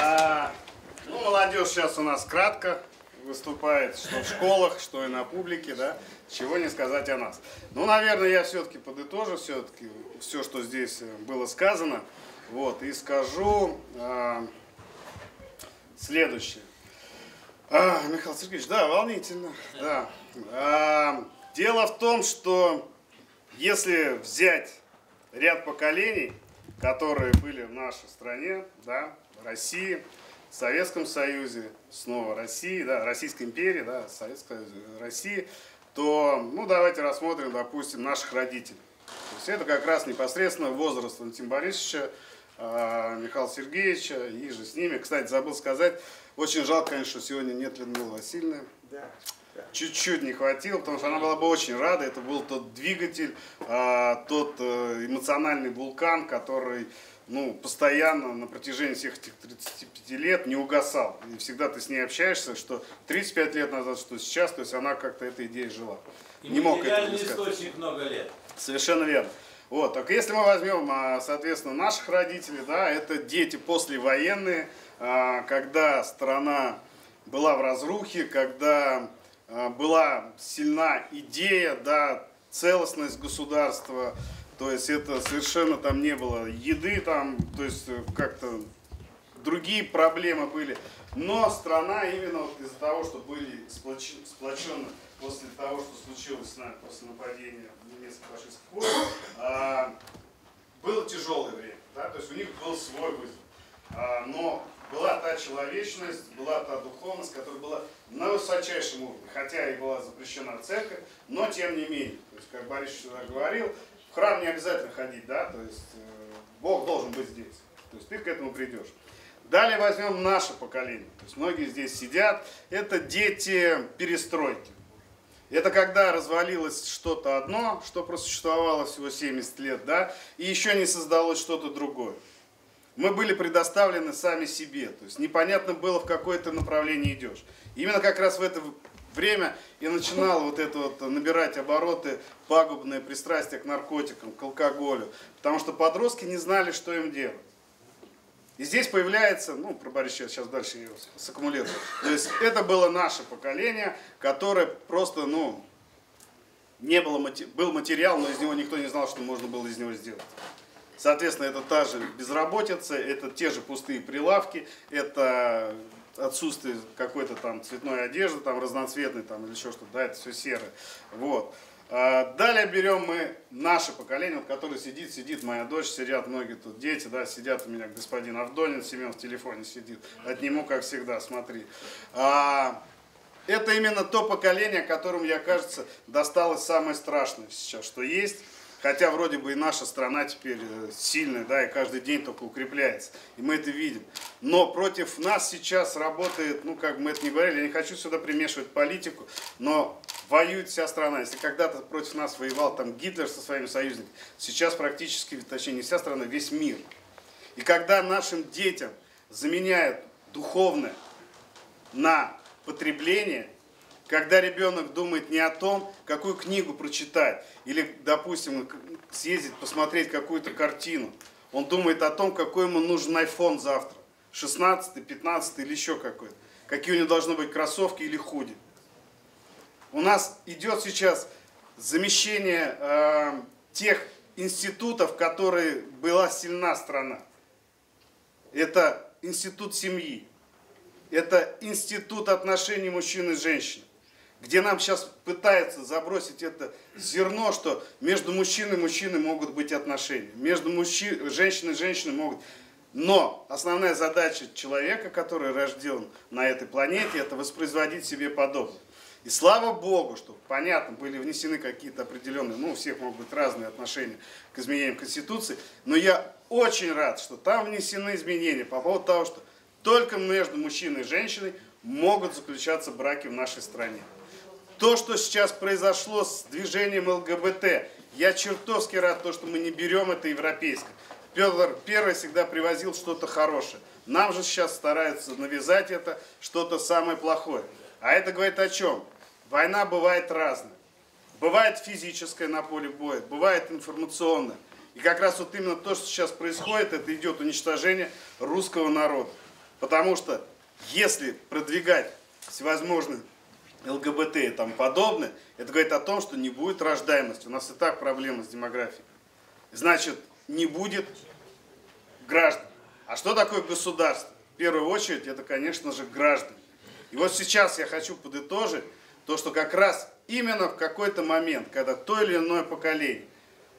А, ну, молодежь сейчас у нас кратко выступает, что в школах, что и на публике, да, чего не сказать о нас. Ну, наверное, я все-таки подытожу все-таки все, что здесь было сказано, вот, и скажу а, следующее. А, Михаил Сергеевич, да, волнительно, да. А, дело в том, что если взять ряд поколений, которые были в нашей стране, да, России, в Советском Союзе, снова России, да, Российской империи, да, Советской России, то, ну, давайте рассмотрим, допустим, наших родителей. То есть это как раз непосредственно возраст Валентина Борисовича, э, Михаила Сергеевича и же с ними. Кстати, забыл сказать, очень жалко, конечно, что сегодня нет Людмилы Васильевны. Да. Чуть-чуть не хватило, потому что она была бы очень рада. Это был тот двигатель, а, тот э, эмоциональный вулкан, который ну, постоянно на протяжении всех этих 35 лет не угасал. И всегда ты с ней общаешься, что 35 лет назад, что сейчас, то есть она как-то этой идеей жила. И не мог этого источник много лет. Совершенно верно. Вот, так если мы возьмем, а, соответственно, наших родителей, да, это дети послевоенные, а, когда страна была в разрухе, когда а, была сильна идея, да, целостность государства, то есть это совершенно там не было еды там, то есть э, как-то другие проблемы были. Но страна именно вот из-за того, что были сплоч- сплочены после того, что случилось нами, после нападения немецких фашистских войск, а, было тяжелое время. Да? То есть у них был свой вызов. А, но была та человечность, была та духовность, которая была на высочайшем уровне, хотя и была запрещена церковь, но тем не менее, то есть, как Борис всегда говорил, в храм не обязательно ходить, да, то есть э, Бог должен быть здесь, то есть ты к этому придешь. Далее возьмем наше поколение, то есть многие здесь сидят, это дети перестройки. Это когда развалилось что-то одно, что просуществовало всего 70 лет, да, и еще не создалось что-то другое мы были предоставлены сами себе. То есть непонятно было, в какое ты направление идешь. Именно как раз в это время и начинало вот это вот набирать обороты пагубное пристрастие к наркотикам, к алкоголю. Потому что подростки не знали, что им делать. И здесь появляется, ну, про Борисовича сейчас дальше его саккумулирую. То есть это было наше поколение, которое просто, ну, не было, мати- был материал, но из него никто не знал, что можно было из него сделать. Соответственно, это та же безработица, это те же пустые прилавки, это отсутствие какой-то там цветной одежды, там разноцветной там, или еще что-то, да, это все серое. Вот. А Далее берем мы наше поколение, вот, которое сидит, сидит моя дочь, сидят многие тут дети, да, сидят у меня господин Авдонин, Семен в телефоне сидит, отниму, как всегда, смотри. А, это именно то поколение, которому, я кажется, досталось самое страшное сейчас, что есть. Хотя вроде бы и наша страна теперь э, сильная, да, и каждый день только укрепляется. И мы это видим. Но против нас сейчас работает, ну, как мы это не говорили, я не хочу сюда примешивать политику, но воюет вся страна. Если когда-то против нас воевал там Гитлер со своими союзниками, сейчас практически, точнее, не вся страна, весь мир. И когда нашим детям заменяют духовное на потребление, когда ребенок думает не о том, какую книгу прочитать, или, допустим, съездить посмотреть какую-то картину, он думает о том, какой ему нужен iPhone завтра, 16, 15 или еще какой-то, какие у него должны быть кроссовки или худи. У нас идет сейчас замещение э, тех институтов, которые была сильна страна. Это институт семьи, это институт отношений мужчин и женщин, где нам сейчас пытаются забросить это зерно, что между мужчиной и мужчиной могут быть отношения, между мужчин, женщиной и женщиной могут. Но основная задача человека, который рожден на этой планете, это воспроизводить себе подобное. И слава Богу, что, понятно, были внесены какие-то определенные, ну, у всех могут быть разные отношения к изменениям Конституции, но я очень рад, что там внесены изменения по поводу того, что только между мужчиной и женщиной могут заключаться браки в нашей стране. То, что сейчас произошло с движением ЛГБТ, я чертовски рад, то, что мы не берем это европейское. Петр Первый всегда привозил что-то хорошее. Нам же сейчас стараются навязать это что-то самое плохое. А это говорит о чем? Война бывает разная. Бывает физическая на поле боя, бывает информационная. И как раз вот именно то, что сейчас происходит, это идет уничтожение русского народа. Потому что если продвигать всевозможные ЛГБТ и тому подобное, это говорит о том, что не будет рождаемости. У нас и так проблемы с демографией. Значит, не будет граждан. А что такое государство? В первую очередь, это, конечно же, граждане. И вот сейчас я хочу подытожить то, что как раз именно в какой-то момент, когда то или иное поколение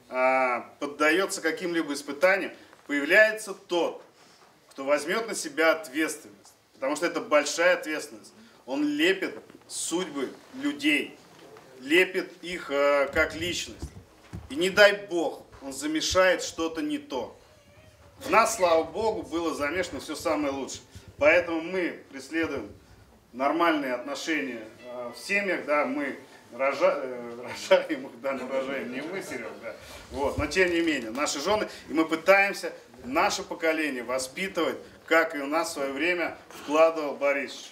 а, поддается каким-либо испытаниям, появляется тот, кто возьмет на себя ответственность. Потому что это большая ответственность. Он лепит судьбы людей, лепит их э, как личность. И не дай Бог, он замешает что-то не то. В нас, слава Богу, было замешано все самое лучшее. Поэтому мы преследуем нормальные отношения э, в семьях, да, мы рожа, э, <laughs> рожаем их, да, но рожаем не мы, Серег, да, вот, но тем не менее, наши жены, и мы пытаемся наше поколение воспитывать, как и у нас в свое время вкладывал Борисович.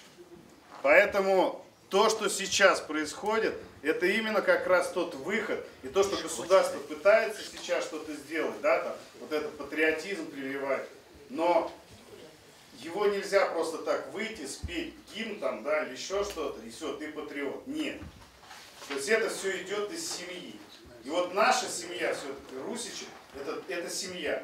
Поэтому то, что сейчас происходит, это именно как раз тот выход. И то, что государство пытается сейчас что-то сделать, да, там, вот этот патриотизм прививать. Но его нельзя просто так выйти, спеть гимн там, да, или еще что-то, и все, ты патриот. Нет. То есть это все идет из семьи. И вот наша семья, все-таки Русичи, это, это семья.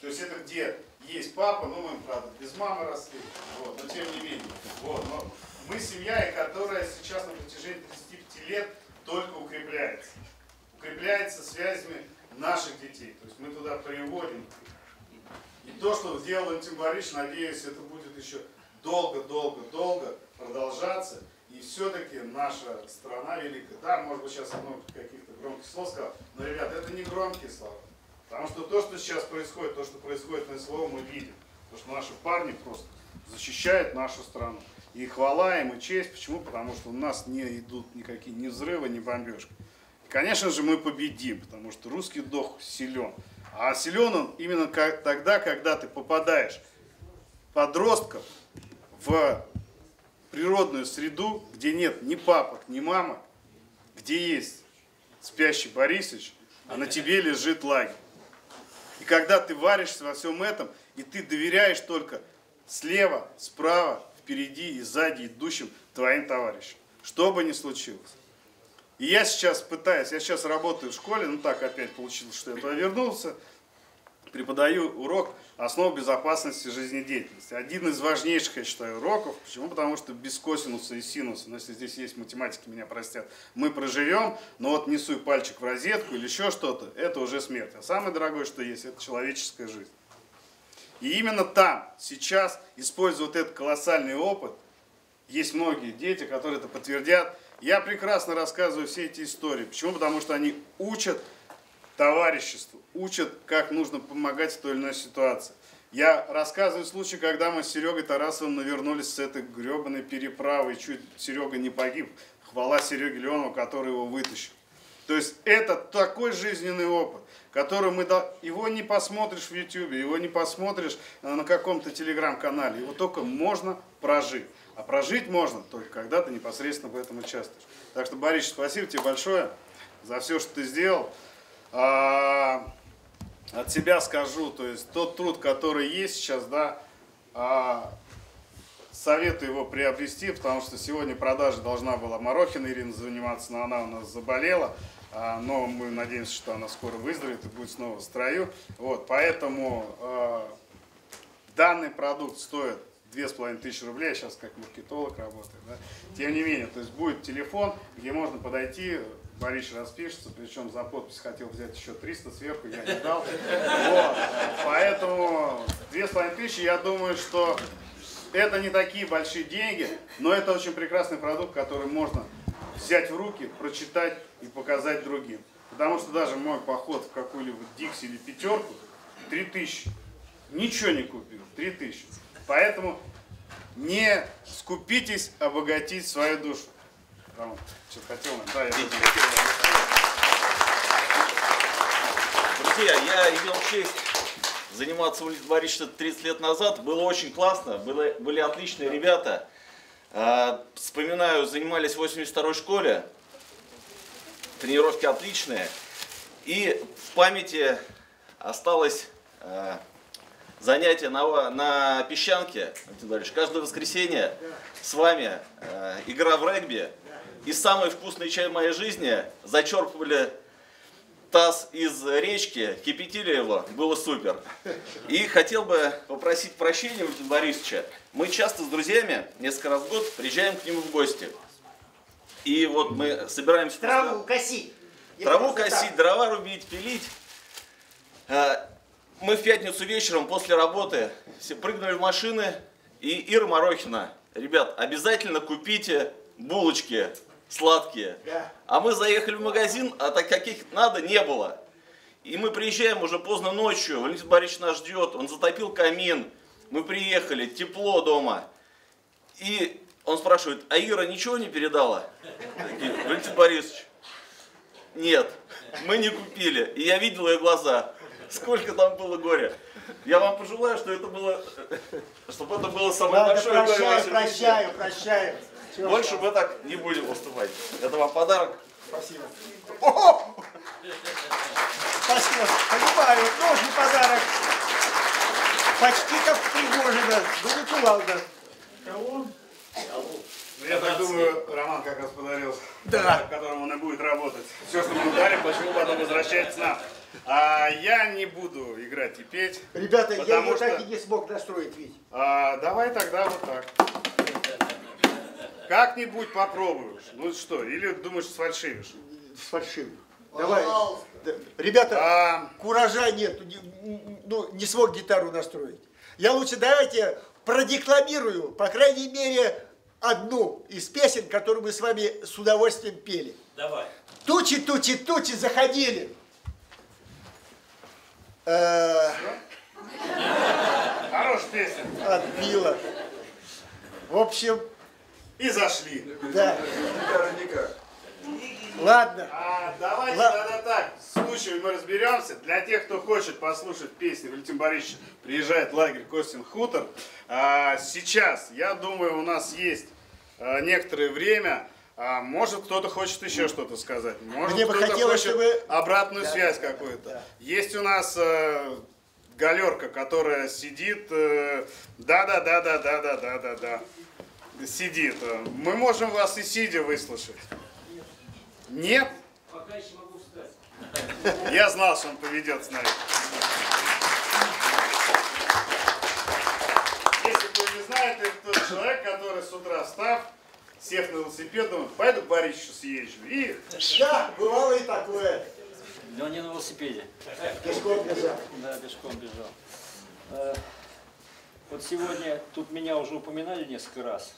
То есть это где есть папа, ну мы, правда, без мамы росли, вот, но тем не менее. Вот, но мы семья, и которая сейчас на протяжении 35 лет только укрепляется. Укрепляется связями наших детей. То есть мы туда приводим. И то, что сделал Антим Борисович, надеюсь, это будет еще долго-долго-долго продолжаться. И все-таки наша страна великая. Да, может быть, сейчас много каких-то громких слов сказал, но, ребят, это не громкие слова. Потому что то, что сейчас происходит, то, что происходит на СВО, мы видим. Потому что наши парни просто защищают нашу страну. И хвала им, и честь. Почему? Потому что у нас не идут никакие ни взрывы, ни бомбежки. И, конечно же, мы победим, потому что русский дух силен. А силен он именно как, тогда, когда ты попадаешь подростков в природную среду, где нет ни папок, ни мамок, где есть спящий Борисович, а на тебе лежит лагерь. И когда ты варишься во всем этом, и ты доверяешь только слева, справа, впереди и сзади идущим твоим товарищам. Что бы ни случилось. И я сейчас пытаюсь, я сейчас работаю в школе, ну так опять получилось, что я туда вернулся, преподаю урок основ безопасности жизнедеятельности. Один из важнейших, я считаю, уроков. Почему? Потому что без косинуса и синуса, но если здесь есть математики, меня простят, мы проживем, но вот несу пальчик в розетку или еще что-то, это уже смерть. А самое дорогое, что есть, это человеческая жизнь. И именно там, сейчас, используя вот этот колоссальный опыт, есть многие дети, которые это подтвердят. Я прекрасно рассказываю все эти истории. Почему? Потому что они учат товариществу, учат, как нужно помогать в той или иной ситуации. Я рассказываю случай, когда мы с Серегой Тарасовым навернулись с этой гребаной переправы, и чуть Серега не погиб. Хвала Сереге Леонову, который его вытащил. То есть это такой жизненный опыт, который мы... Его не посмотришь в YouTube, его не посмотришь э, на каком-то телеграм-канале. Его только можно прожить. А прожить можно только когда ты непосредственно в этом участвуешь. Так что, Борис, спасибо тебе большое за все, что ты сделал. А, от себя скажу, то есть тот труд, который есть сейчас, да, а, советую его приобрести, потому что сегодня продажа должна была Марохина Ирина заниматься, но она у нас заболела. А, но мы надеемся, что она скоро выздоровеет и будет снова в строю. Вот, поэтому э, данный продукт стоит две с половиной тысячи рублей, я сейчас как маркетолог работаю, да. Тем не менее, то есть будет телефон, где можно подойти, Борис распишется, причем за подпись хотел взять еще 300 сверху, я не дал. Вот. Поэтому две с половиной тысячи, я думаю, что это не такие большие деньги, но это очень прекрасный продукт, который можно взять в руки, прочитать и показать другим. Потому что даже мой поход в какую-либо Дикси или пятерку 3000. Ничего не купил. 3000. Поэтому не скупитесь обогатить свою душу. Роман, что хотел? Да, я Друзья, я имел честь заниматься улицей Борисовича 30 лет назад. Было очень классно, было, были отличные ребята. А, вспоминаю, занимались в 82-й школе. Тренировки отличные. И в памяти осталось а, занятие на, на песчанке. Каждое воскресенье с вами а, игра в регби. И самый вкусный чай в моей жизни зачерпывали таз из речки, кипятили его, было супер. И хотел бы попросить прощения у Борисовича. Мы часто с друзьями, несколько раз в год, приезжаем к нему в гости. И вот мы собираемся... Траву косить. Траву косить, дрова рубить, пилить. А, мы в пятницу вечером после работы все прыгнули в машины. И Ира Морохина, ребят, обязательно купите булочки сладкие. Да. А мы заехали в магазин, а так каких надо не было. И мы приезжаем уже поздно ночью, Валентин Борисович нас ждет, он затопил камин, мы приехали, тепло дома. И он спрашивает, а Ира ничего не передала? Такие, Валентин Борисович, нет, мы не купили. И я видел ее глаза, сколько там было горя. Я вам пожелаю, что это было, чтобы это было самое Ладно, большое в прощаю, прощаю, прощаю. Всё, Больше мы так не будем выступать. Это вам подарок. Спасибо. О! Спасибо. Понимаю, тоже подарок. Почти как Пригожина. Ну, не кувалда. Ну, Я так думаю, Роман как раз подарил, Да. которым он и будет работать. Все, что мы дарим, почему потом возвращается нам. А я не буду играть и петь. Ребята, я его так что- и не смог настроить, ведь. А, давай тогда вот так. Как-нибудь попробуешь. Ну что, или думаешь, сфальшивишь? С фальшивым. Давай. Да. Ребята, А, куража нет, не- ну, не смог гитару настроить. Я лучше давайте продекламирую, по крайней мере, одну из песен, которую мы с вами с удовольствием пели. Давай. Тучи, тучи, тучи заходили. Э, хорошая песня. Отбила. В общем, и зашли. Да. Никак. Ладно. А, давайте Ладно. тогда так, с случаем мы разберемся. Для тех, кто хочет послушать песни Валентин Борисович, приезжает лагерь Костин Хутор. А, сейчас, я думаю, у нас есть а, некоторое время. А, может, кто-то хочет еще что-то сказать. Может, кто-то хотелось, хочет чтобы... обратную да, связь да, какую-то. Да. Есть у нас... А, галерка, которая сидит, да-да-да-да-да-да-да-да. Э, Сидит. Мы можем вас и сидя выслушать. Нет? Пока еще могу встать. Я знал, что он поведет с нами. Если кто не знает, это тот человек, который с утра встав, сев на велосипед, думает, пойду к Борисовичу съезжу. И Да, бывало и такое. Но не на велосипеде. Пешком бежал. Да, пешком бежал. Э, Вот сегодня, тут меня уже упоминали несколько раз.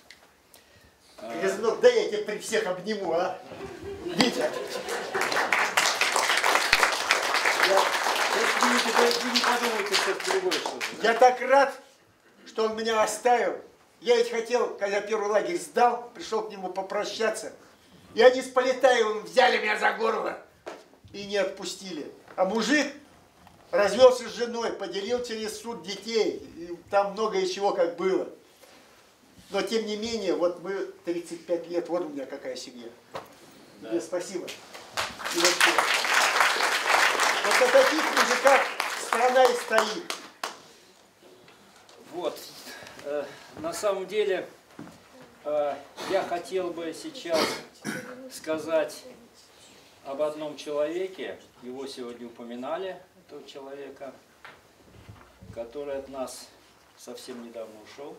Грязнов, да я тебя при всех обниму, а? Витя. Я, так рад, что он меня оставил. Я ведь хотел, когда первый лагерь сдал, пришел к нему попрощаться. И они с Полетаевым взяли меня за горло и не отпустили. А мужик развелся с женой, поделил через суд детей. И там много и чего как было. Но тем не менее, вот мы 35 лет, вот у меня какая семья. Тебе спасибо. И вообще. Вот на таких мужиках страна и стоит. Вот. Э, На самом деле, э, я хотел бы сейчас сказать об одном человеке. Его сегодня упоминали, этого человека, который от нас совсем недавно ушел.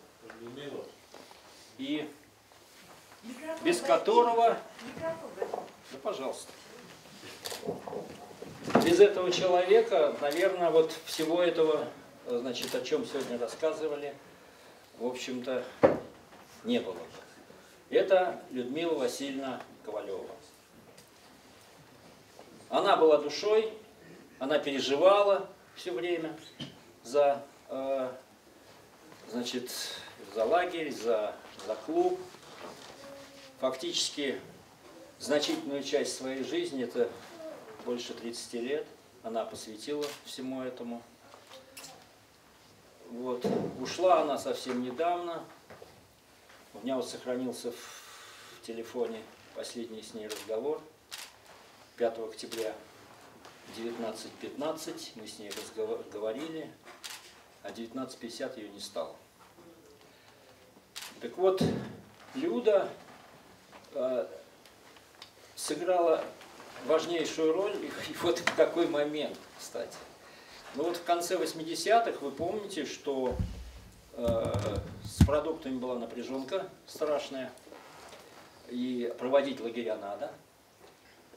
И без которого... Да, пожалуйста. Без этого человека, наверное, вот всего этого, значит, о чем сегодня рассказывали, в общем-то, не было. Это Людмила Васильевна Ковалева. Она была душой, она переживала все время за, э, значит, за лагерь, за, за клуб. Фактически значительную часть своей жизни, это больше 30 лет, она посвятила всему этому. Вот. Ушла она совсем недавно. У меня вот сохранился в телефоне последний с ней разговор. 5 октября 19.15 мы с ней разговаривали, а 19.50 ее не стало. Так вот, Люда э, сыграла важнейшую роль, и, вот в какой момент, кстати. Ну вот в конце 80-х вы помните, что э, с продуктами была напряженка страшная, и проводить лагеря надо.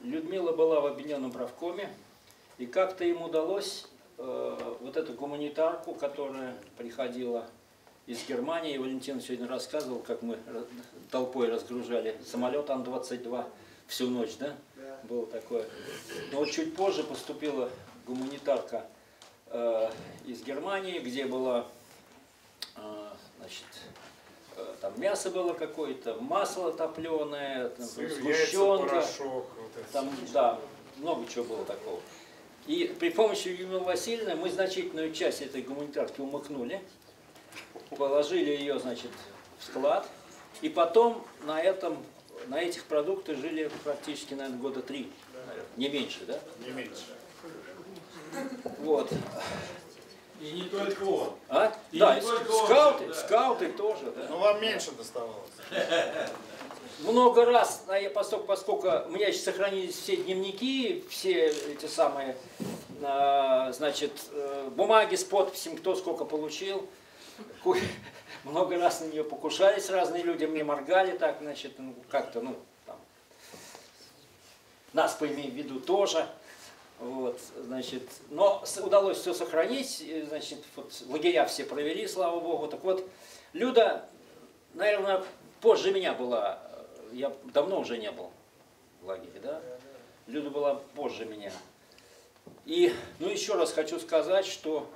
Людмила была в объединенном правкоме, и как-то им удалось э, вот эту гуманитарку, которая приходила из Германии, Валентин сегодня рассказывал, как мы толпой разгружали самолет Ан-22 всю ночь, да? да? Было такое. Но вот чуть позже поступила гуманитарка э, из Германии, где была, э, значит, э, там мясо было какое-то, масло топленое, там, Сыр, сгущенка, яйца, порошок, вот там, да, много чего было такого. И при помощи Юлии Васильевны мы значительную часть этой гуманитарки умыкнули, положили ее, значит, в склад, и потом на этом, на этих продуктах жили практически, наверное, года три, не меньше, да? Не меньше. Вот. И не только он. А? И да, и скауты, он, да. скауты тоже, да. Но вам меньше доставалось. Много раз, поскольку, поскольку у меня сейчас сохранились все дневники, все эти самые, а, значит, э, бумаги с подписями, кто сколько получил, <laughs> много раз на нее покушались разные люди, мне моргали так, значит, ну, как-то, ну, там, нас, поимеем в виду, тоже. Вот, значит, но удалось все сохранить, значит, вот лагеря все провели, слава богу. Так вот, Люда, наверное, позже меня была, я давно уже не был в лагере, да? Люда была позже меня. И, ну, еще раз хочу сказать, что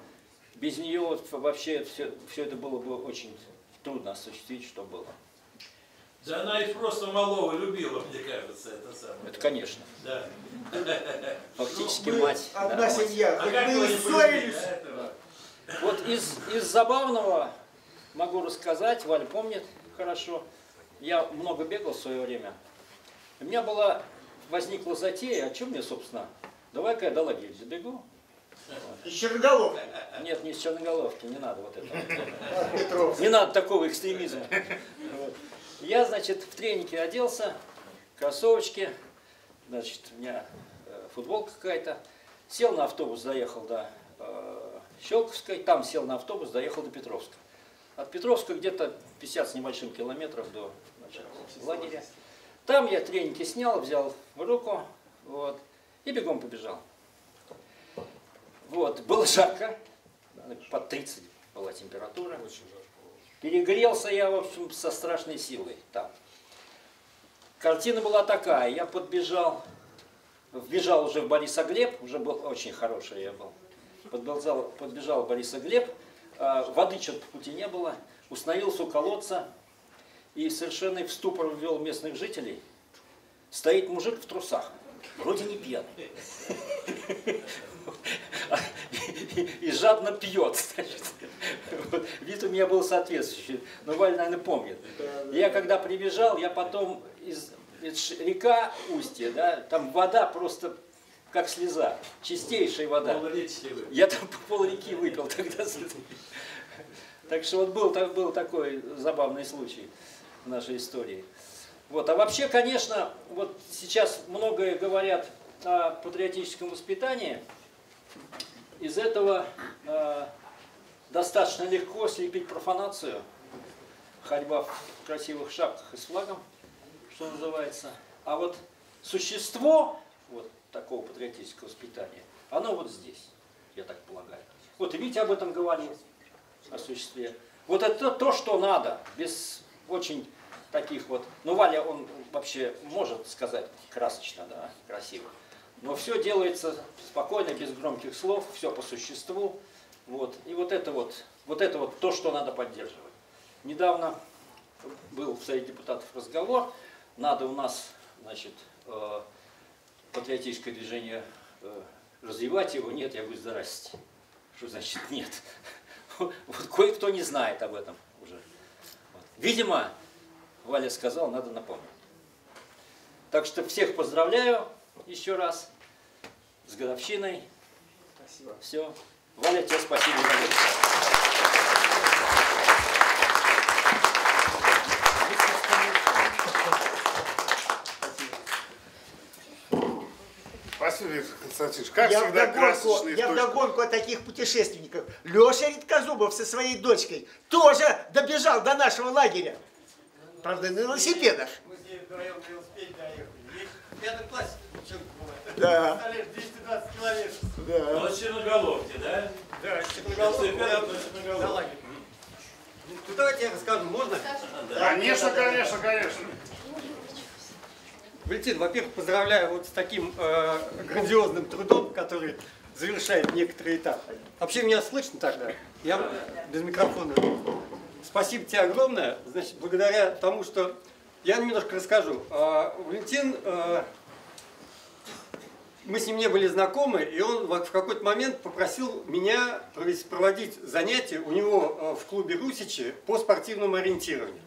без нее вот вообще все, все это было бы очень трудно осуществить, что было. Да она их просто малого любила, мне кажется, это самое. Это конечно. Да. <laughs> Фактически ну, мать. Одна да, семья. А как ссорились? Да. Вот из, из забавного могу рассказать, Валя помнит хорошо. Я много бегал в свое время. У меня была, возникла затея, о чем мне, собственно, давай-ка я до лагеря забегу. Из Черноголовки? Нет, не из Черноголовки, не надо вот этого. Не надо такого экстремизма. Я, значит, в тренике оделся, кроссовочки, значит, у меня э, футболка какая-то. Сел на автобус, доехал до э, Щелковской, там сел на автобус, доехал до Петровска. От Петровска где-то 50 с небольшим километров до значит, лагеря. Там я треники снял, взял в руку, вот, и бегом побежал. Вот, было жарко, под 30 была температура. Очень жарко. Перегрелся я, в общем, со страшной силой там. Картина была такая, я подбежал, вбежал уже в Борисоглеб, уже был очень хороший я был. Подбежал, подбежал в Борисоглеб, а, воды что-то по пути не было, установился у колодца и совершенно в ступор ввел местных жителей. Стоит мужик в трусах, вроде не пьяный. <laughs> <laughs> И жадно пьет, значит. Вид у меня был соответствующий. Но Валь, наверное, помнит. Я когда прибежал, я потом из, из река Устья, да, там вода просто как слеза, чистейшая вода. Я там пол реки выпил тогда. Так что вот был, был такой забавный случай в нашей истории. Вот. А вообще, конечно, вот сейчас многое говорят о патриотическом воспитании. Из этого э, достаточно легко слепить профанацию ходьба в красивых шапках и с флагом, что называется. А вот существо вот такого патриотического воспитания, оно вот здесь, я так полагаю. Вот и Витя об этом говорил, о существе. Вот это то, что надо, без очень таких вот... Ну, Валя, он вообще может сказать красочно, да, красиво. Но все делается спокойно, без громких слов, все по существу. Вот. И вот это вот, вот это вот то, что надо поддерживать. Недавно был в Совете депутатов разговор, надо у нас, значит, э, патриотическое движение э, развивать его. Нет, я говорю, здрасте. Что значит нет? <laughs> Вот кое-кто не знает об этом уже. Вот. Видимо, Валя сказал, надо напомнить. Так что всех поздравляю еще раз с годовщиной. Спасибо. Все. Валя, тебе спасибо за Спасибо, Виктор Константинович. Как я всегда, вдогонку, я вдогонку от таких путешественников. Леша Редкозубов со своей дочкой тоже добежал до нашего лагеря. Правда, на велосипедах. Мы с ней вдвоем на велосипеде доехали. Есть в пятом классе. Да. Представляешь, 220 километров. Да. Вот черноголовки, да? Да, Черноголовка. Велосипед, Да, лагерь. Ну, давайте я расскажу, можно? Конечно, конечно, конечно. Валентин, во-первых, поздравляю вот с таким э, грандиозным трудом, который завершает некоторый этап. Вообще меня слышно тогда? Я без микрофона. Спасибо тебе огромное. Значит, благодаря тому, что я немножко расскажу. А, Валентин, э, мы с ним не были знакомы, и он в какой-то момент попросил меня проводить занятия у него э, в клубе Русичи по спортивному ориентированию.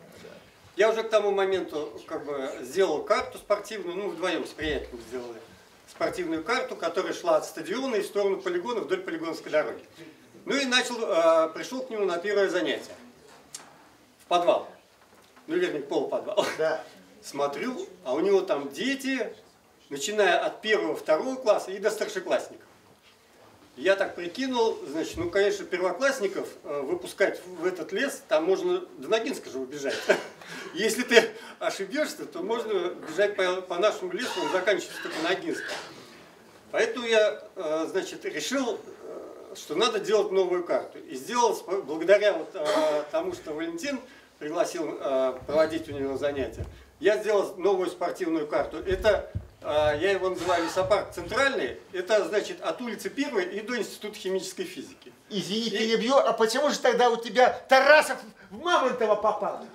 Я уже к тому моменту как бы сделал карту спортивную, ну вдвоем с приятелем сделали спортивную карту, которая шла от стадиона и в сторону полигона вдоль полигонской дороги. Ну и начал, э, пришел к нему на первое занятие. В подвал. Ну, вернее, полуподвал. Да. Смотрю, а у него там дети, начиная от первого, второго класса и до старшеклассников. Я так прикинул, значит, ну, конечно, первоклассников э, выпускать в этот лес, там можно до Ногинска же убежать. <laughs> Если ты ошибешься, то можно бежать по, по нашему лесу, он заканчивается только Ногинском. Поэтому я, э, значит, решил, э, что надо делать новую карту. И сделал благодаря вот, тому, что Валентин пригласил проводить у него занятия, я сделал новую спортивную карту. Это, я его называю лесопарк центральный, это значит от улицы Первой и до Института химической физики. Извини, перебью, а почему же тогда у тебя Тарасов в Мамонтова попал?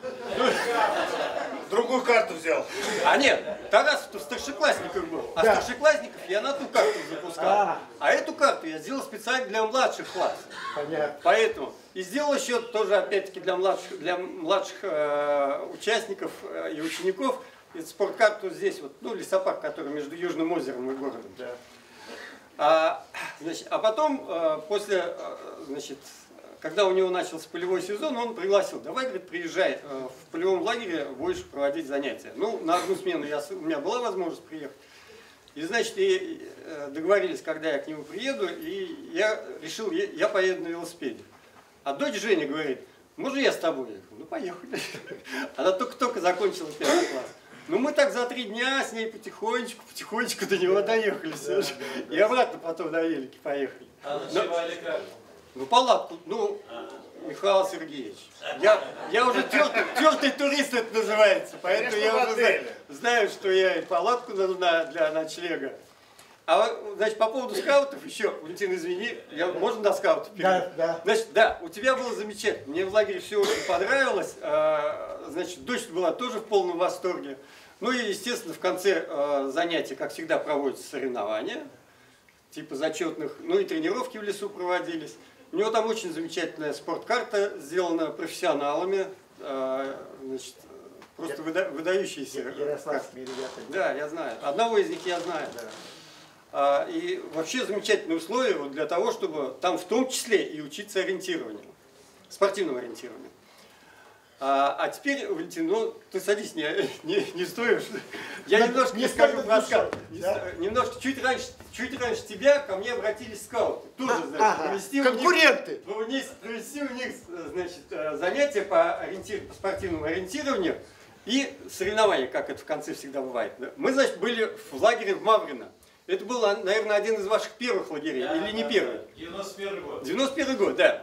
Другую карту взял. А нет, Тарасов-то в старшеклассниках был. А Да. старшеклассников я на ту карту запускал. А. А эту карту я сделал специально для младших классов. Понятно. Поэтому. И сделал еще тоже, опять-таки, для младших, для младших э, участников э, и учеников это спорткарту здесь, вот, ну, лесопарк, который между Южным озером и городом. А, значит, а потом, э, после, э, значит, когда у него начался полевой сезон, он пригласил, давай, говорит, приезжай э, в полевом лагере, будешь проводить занятия. Ну, на одну смену я, у меня была возможность приехать. И, значит, и договорились, когда я к нему приеду, и я решил, я, я поеду на велосипеде. А дочь Женя говорит, можно я с тобой? Я говорю, ну, поехали. <laughs> Она только-только закончила первый класс. Ну, мы так за три дня с ней потихонечку, потихонечку до него доехали все же. И обратно потом на велике поехали. А Но- ночевали как? ну, палатку, ну, Михаил Сергеевич. Я, я уже тертый, тертый турист это называется, поэтому Конечно, я уже знаю, знаю, что я и палатку надо на- для ночлега. А значит, по поводу скаутов еще, Валентин, извини, я, можно до скаутов перейти? Да, да. Значит, да, у тебя было замечательно. Мне в лагере все очень понравилось. А, Значит, дочь была тоже в полном восторге. Ну и, естественно, в конце а, занятия, как всегда, проводятся соревнования, типа зачетных, ну и тренировки в лесу проводились. У него там очень замечательная спорткарта, сделана профессионалами, а, значит, просто выда- выдающиеся. Ярославскими ребятами. Да, я знаю. Одного из них я знаю. А, И вообще замечательные условия для того, чтобы там в том числе и учиться ориентированию, спортивному ориентированию. А, а теперь, Валентин, ну, ты садись, не, <laughs> не, не стоишь. Я Да, немножко не скажу про скаут. да? Немножко, чуть раньше, чуть раньше тебя ко мне обратились скауты. Тоже, А, значит, ага, провести у них- конкуренты. провести, провести у них, значит, э, занятия по, ориентир, по спортивному ориентированию и соревнования, как это в конце всегда бывает. Мы, значит, были в лагере в Маврино. Это был, наверное, один из ваших первых лагерей, или не первый? 91 год. 91 год, да.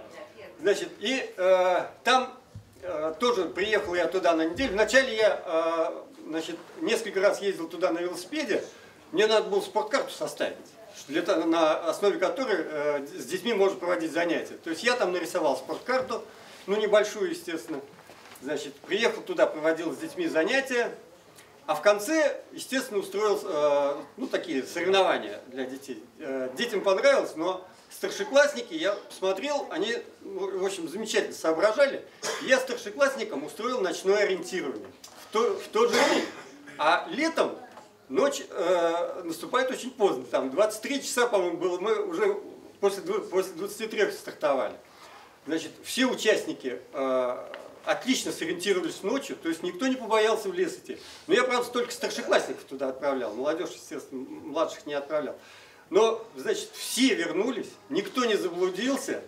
Значит, и э, там э, тоже приехал я туда на неделю. Вначале я, э, значит, несколько раз ездил туда на велосипеде. Мне надо было спорткарту составить, для того- на основе которой э, с детьми можно проводить занятия. То есть я там нарисовал спорткарту, ну небольшую, естественно. Значит, приехал туда, проводил с детьми занятия. А в конце, естественно, устроил э, ну, такие соревнования для детей. Э, детям понравилось, но старшеклассники, я посмотрел, они, ну, в общем, замечательно соображали. Я старшеклассникам устроил ночное ориентирование в, то- в тот же день. А летом ночь э, наступает очень поздно, там 23 часа, по-моему, было, мы уже после, после 23 стартовали. Значит, все участники э, отлично сориентировались ночью, то есть никто не побоялся в лес идти. Но я, правда, только старшеклассников туда отправлял, молодежь, естественно, младших не отправлял. Но, значит, все вернулись, никто не заблудился,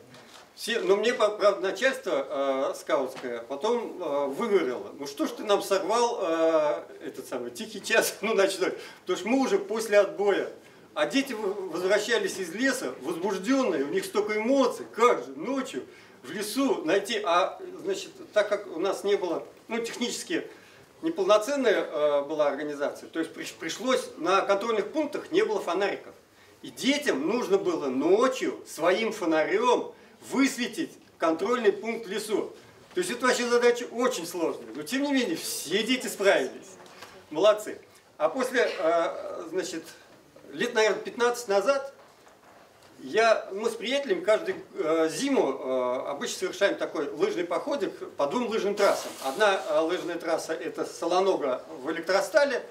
все, но мне, правда, начальство э, скаутское потом э, выговорило, ну что ж ты нам сорвал э, этот самый тихий час, <laughs> ну ночной, потому что мы уже после отбоя, а дети возвращались из леса, возбужденные, у них столько эмоций, как же, ночью в лесу найти, а, значит, так как у нас не было, ну, технически неполноценная э, была организация, то есть приш- пришлось, на контрольных пунктах не было фонариков. И детям нужно было ночью своим фонарем высветить контрольный пункт в лесу. То есть это вообще задача очень сложная. Но тем не менее, все дети справились. Молодцы. А после, э, значит, лет, наверное, 15 назад я, мы с приятелем каждую э, зиму э, обычно совершаем такой лыжный походик по двум лыжным трассам. Одна э, лыжная трасса это Солонога в Электростале,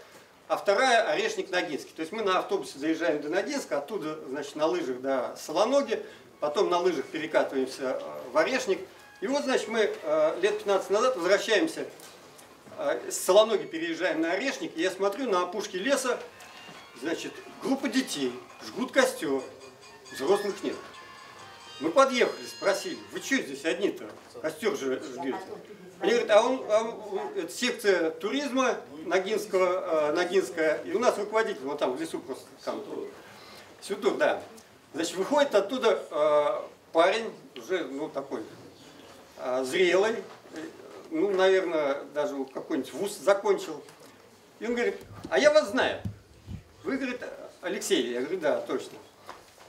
а вторая Орешник-Ногинский. То есть мы на автобусе заезжаем до Ногинска, оттуда, значит, на лыжах до Солоноги, потом на лыжах перекатываемся э, в Орешник. И вот, значит, мы э, лет 15 назад возвращаемся э, с Солоноги переезжаем на Орешник, и я смотрю на опушке леса, значит, группа детей жгут костер, взрослых нет. Мы подъехали, спросили, вы что здесь одни-то? Костер же жгете. Они говорят, а он, а он- это секция туризма Ногинского, э, Ногинская, и у нас руководитель, вот там в лесу просто, там, Сютур, да. Значит, выходит оттуда э, парень, уже, ну, такой, э, зрелый, ну, наверное, даже какой-нибудь вуз закончил. И он говорит, а я вас знаю. Вы, говорит, Алексей, я говорю, да, точно.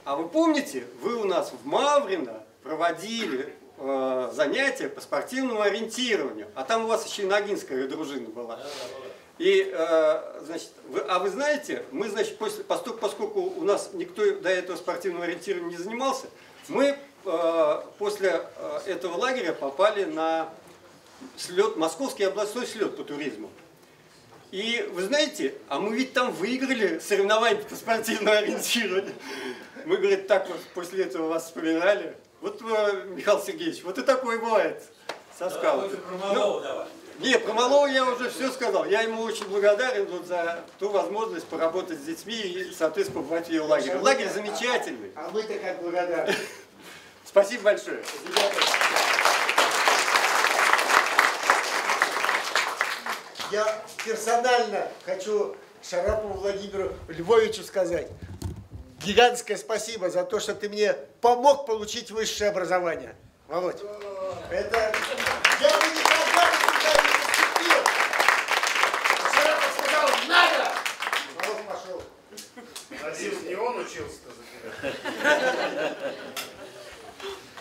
А вы помните, вы у нас в Маврино проводили э, занятия по спортивному ориентированию, а там у вас еще и Ногинская дружина была. И, э, значит, вы, а вы знаете, мы, значит, после, поскольку, поскольку у нас никто до этого спортивного ориентирования не занимался, мы э, после э, этого лагеря попали на слет, московский областной слет по туризму. И вы знаете, а мы ведь там выиграли соревнования по спортивному ориентированию. Мы, говорит, так вот после этого вас вспоминали. Вот, э, Михаил Сергеевич, вот и такое бывает со скаутом. Ну, нет, про Малого я уже все сказал. Я ему очень благодарен вот за ту возможность поработать с детьми и, соответственно, побывать в ее лагере. Лагерь замечательный. А мы-то как благодарны. <laughs> Спасибо большое. Я персонально хочу Шарапову Владимиру Львовичу сказать гигантское спасибо за то, что ты мне помог получить высшее образование. Володь, это... Я бы никогда никуда не поступил. Шарапов сказал, надо! Володь пошел. Надеюсь, не он учился-то за тебя.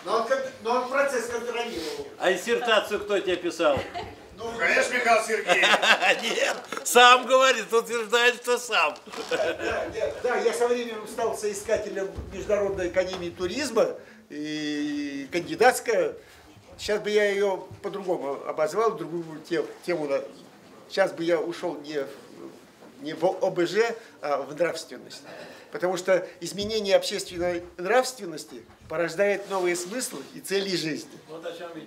Но он, но он процесс контролировал. А диссертацию кто тебе писал? Ну, конечно, Михаил Сергеевич. <laughs> Нет, сам говорит, утверждает, что сам. Да, да, я со временем стал соискателем Международной академии туризма и кандидатская. Сейчас бы я ее по-другому обозвал, другую тем- тему. Сейчас бы я ушел не в не в ОБЖ, а в нравственность. Потому что изменение общественной нравственности порождает новые смыслы и цели жизни.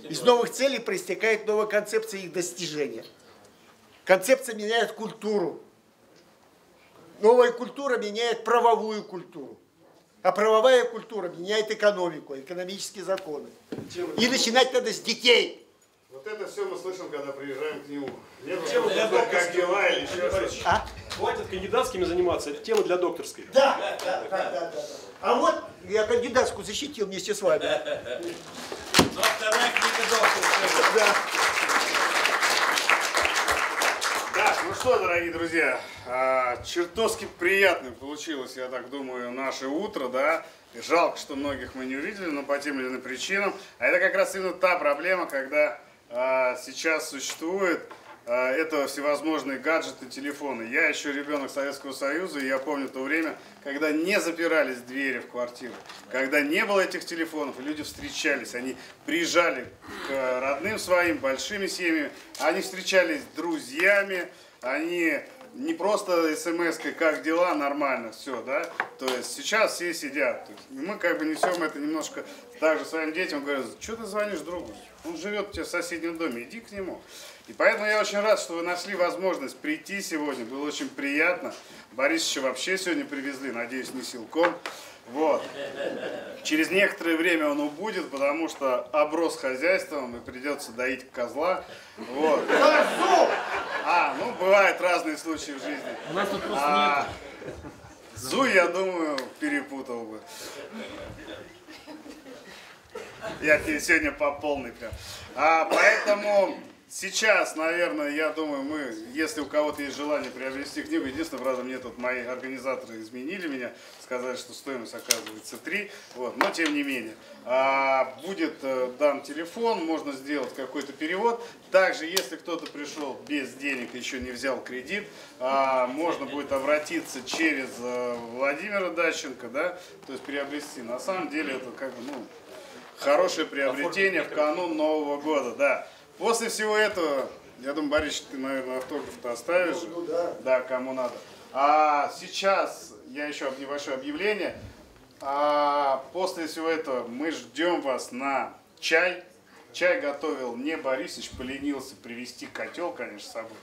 Из новых целей проистекает новая концепция их достижения. Концепция меняет культуру. Новая культура меняет правовую культуру. А правовая культура меняет экономику, экономические законы. И начинать надо с детей. Это все мы слышим, когда приезжаем к нему. Нет Тема для как дела или еще что-то. А? Хватит кандидатскими заниматься, это тема для докторской. Да, да, да, да, да. А вот я кандидатскую защитил вместе с вами. Ну, вторая книга докторская. Да. Так, ну что, дорогие друзья, а, чертовски приятным получилось, я так думаю, наше утро, да. Жалко, что многих мы не увидели, но по тем или иным причинам. А это как раз именно та проблема, когда сейчас существует а, это всевозможные гаджеты, телефоны. Я еще ребенок Советского Союза, и я помню то время, когда не запирались двери в квартиру, когда не было этих телефонов, и люди встречались, они приезжали к родным своим, большими семьями, они встречались с друзьями, они не просто смс как дела, нормально, все, да, то есть сейчас все сидят, есть, мы как бы несем это немножко также своим детям, говорят, что ты звонишь другу, он живет у тебя в соседнем доме, иди к нему. И поэтому я очень рад, что вы нашли возможность прийти сегодня, было очень приятно. Борисовича вообще сегодня привезли, надеюсь, не силком. Вот. Через некоторое время он убудет, потому что оброс хозяйством и придется доить козла. Вот. А, ну бывают разные случаи в жизни. У нас тут просто а, Зу, я думаю, перепутал бы. Я тебе сегодня по полной прям. А, поэтому Сейчас, наверное, я думаю, мы, если у кого-то есть желание приобрести книгу, единственное, правда, мне тут мои организаторы изменили меня, сказали, что стоимость оказывается 3, вот, но тем не менее. А, будет э, дан телефон, можно сделать какой-то перевод. Также, если кто-то пришел без денег, еще не взял кредит, а, можно будет обратиться через а, Владимира Дащенко, да, то есть приобрести. На самом деле это как бы, ну, хорошее приобретение в канун Нового года, да. После всего этого, я думаю, Борис, ты, наверное, автограф-то оставишь? Ну, да. Да, кому надо. А сейчас я еще небольшое объявление. А после всего этого мы ждем вас на чай. Чай готовил не Борисович, поленился привезти котел, конечно, с собой.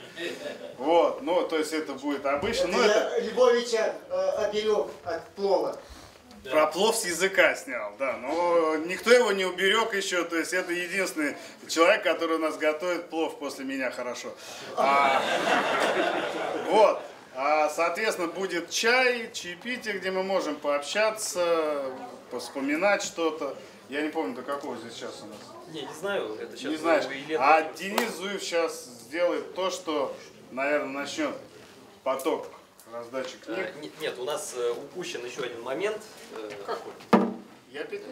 Вот, ну, то есть это будет обычно. Это но это... Львовича э, оберег от плова. Про плов с языка снял, да. Но никто его не уберег еще. То есть это единственный человек, который у нас готовит плов после меня хорошо. А, вот. А, соответственно, будет чай, чаепитие, где мы можем пообщаться, вспоминать что-то. Я не помню, до какого здесь сейчас у нас. Не, не знаю, это сейчас не знаешь. А Денис Зуев сейчас сделает то, что, наверное, начнет поток раздачи книг. А, нет, нет, у нас э, упущен еще один момент. Э, Какой? Я опять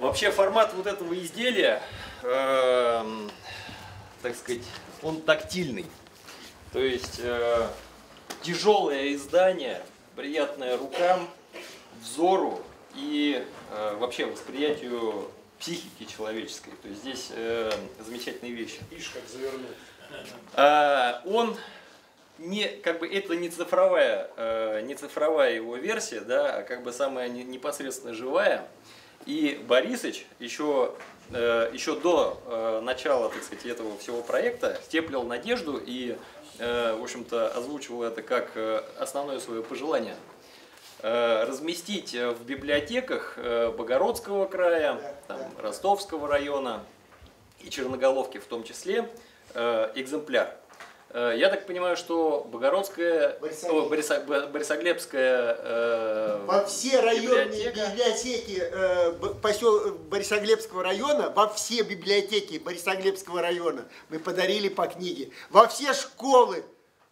Вообще формат вот этого изделия, э, так сказать, он тактильный. То есть э, тяжелое издание, приятное рукам, взору и э, вообще восприятию психики человеческой. То есть здесь э, замечательные вещи. Ишь, как завернул. Э, он не, как бы это не цифровая, э, не цифровая его версия, да, а как бы самая непосредственно живая. И Борисыч еще, э, еще до э, начала, так сказать, этого всего проекта теплил надежду и, э, в общем-то, озвучивал это как э, основное свое пожелание. Э, разместить в библиотеках э, Богородского края, там, Ростовского района и Черноголовки в том числе э, экземпляр. Э, я так понимаю, что Богородская, Борисоглеб. Бориса, Борисоглебская э, во все районные библиотека. библиотеки э, посел Борисоглебского района, во все библиотеки Борисоглебского района мы подарили по книге. Во все школы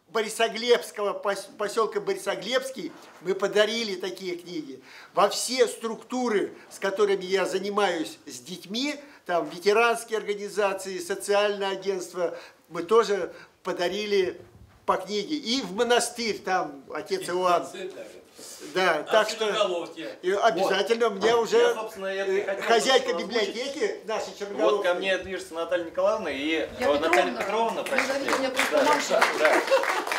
Борисоглебского поселка Борисоглебский мы подарили такие книги. Во все структуры, с которыми я занимаюсь с детьми, там ветеранские организации, социальное агентство, мы тоже подарили по книге, и в монастырь, там отец Иоанн. Да, А так что и обязательно мне Вот. уже Я, собственно, это и хотел хозяйка библиотеки нашей Вот Черноголовки. ко мне движется Наталья Николаевна и Я э, Наталья Петровна. Петровна, простите. Да, Маша. да.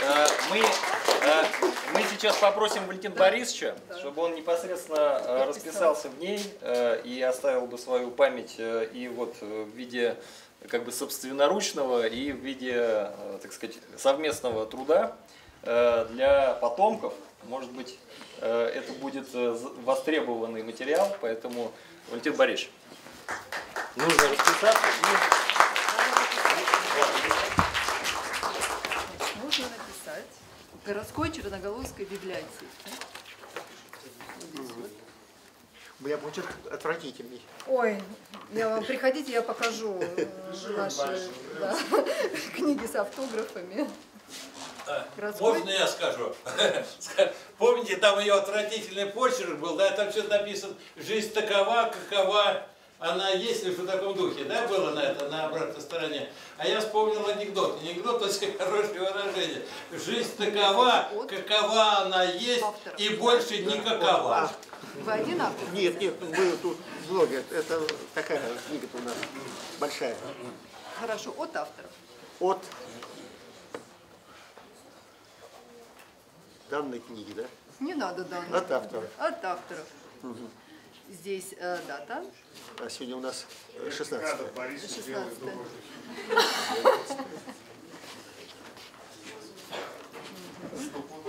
Э, Мы, э, мы сейчас попросим Валентина Борисовича, чтобы он непосредственно э, расписался в ней э, и оставил бы свою память э, и вот э, в виде как бы собственноручного и в виде, э, так сказать, совместного труда э, для потомков. Может быть, э, это будет востребованный материал, поэтому, Валентин Борисович, нужно расписаться Можно написать городской Черноголовской библиотеки. Меня почерк отвратительный. Ой, я вам приходите, я покажу э, наши да, <laughs> книги с автографами. Городской? Можно я скажу? <laughs> Помните, там ее отвратительный почерк был, да, там что-то написано, жизнь такова, какова она есть, что в таком духе, да, было на это, на обратной стороне. А я вспомнил анекдот. Анекдот очень хорошее выражение. Жизнь такова, какова она есть, и больше никакова. Вы один автор? Нет, нет, мы тут в блоге. Это такая книга у нас большая. Хорошо, от авторов. От данной книги, да? Не надо данных. От авторов. От авторов. Мгм. Здесь э, дата. А сегодня у нас э, 16 16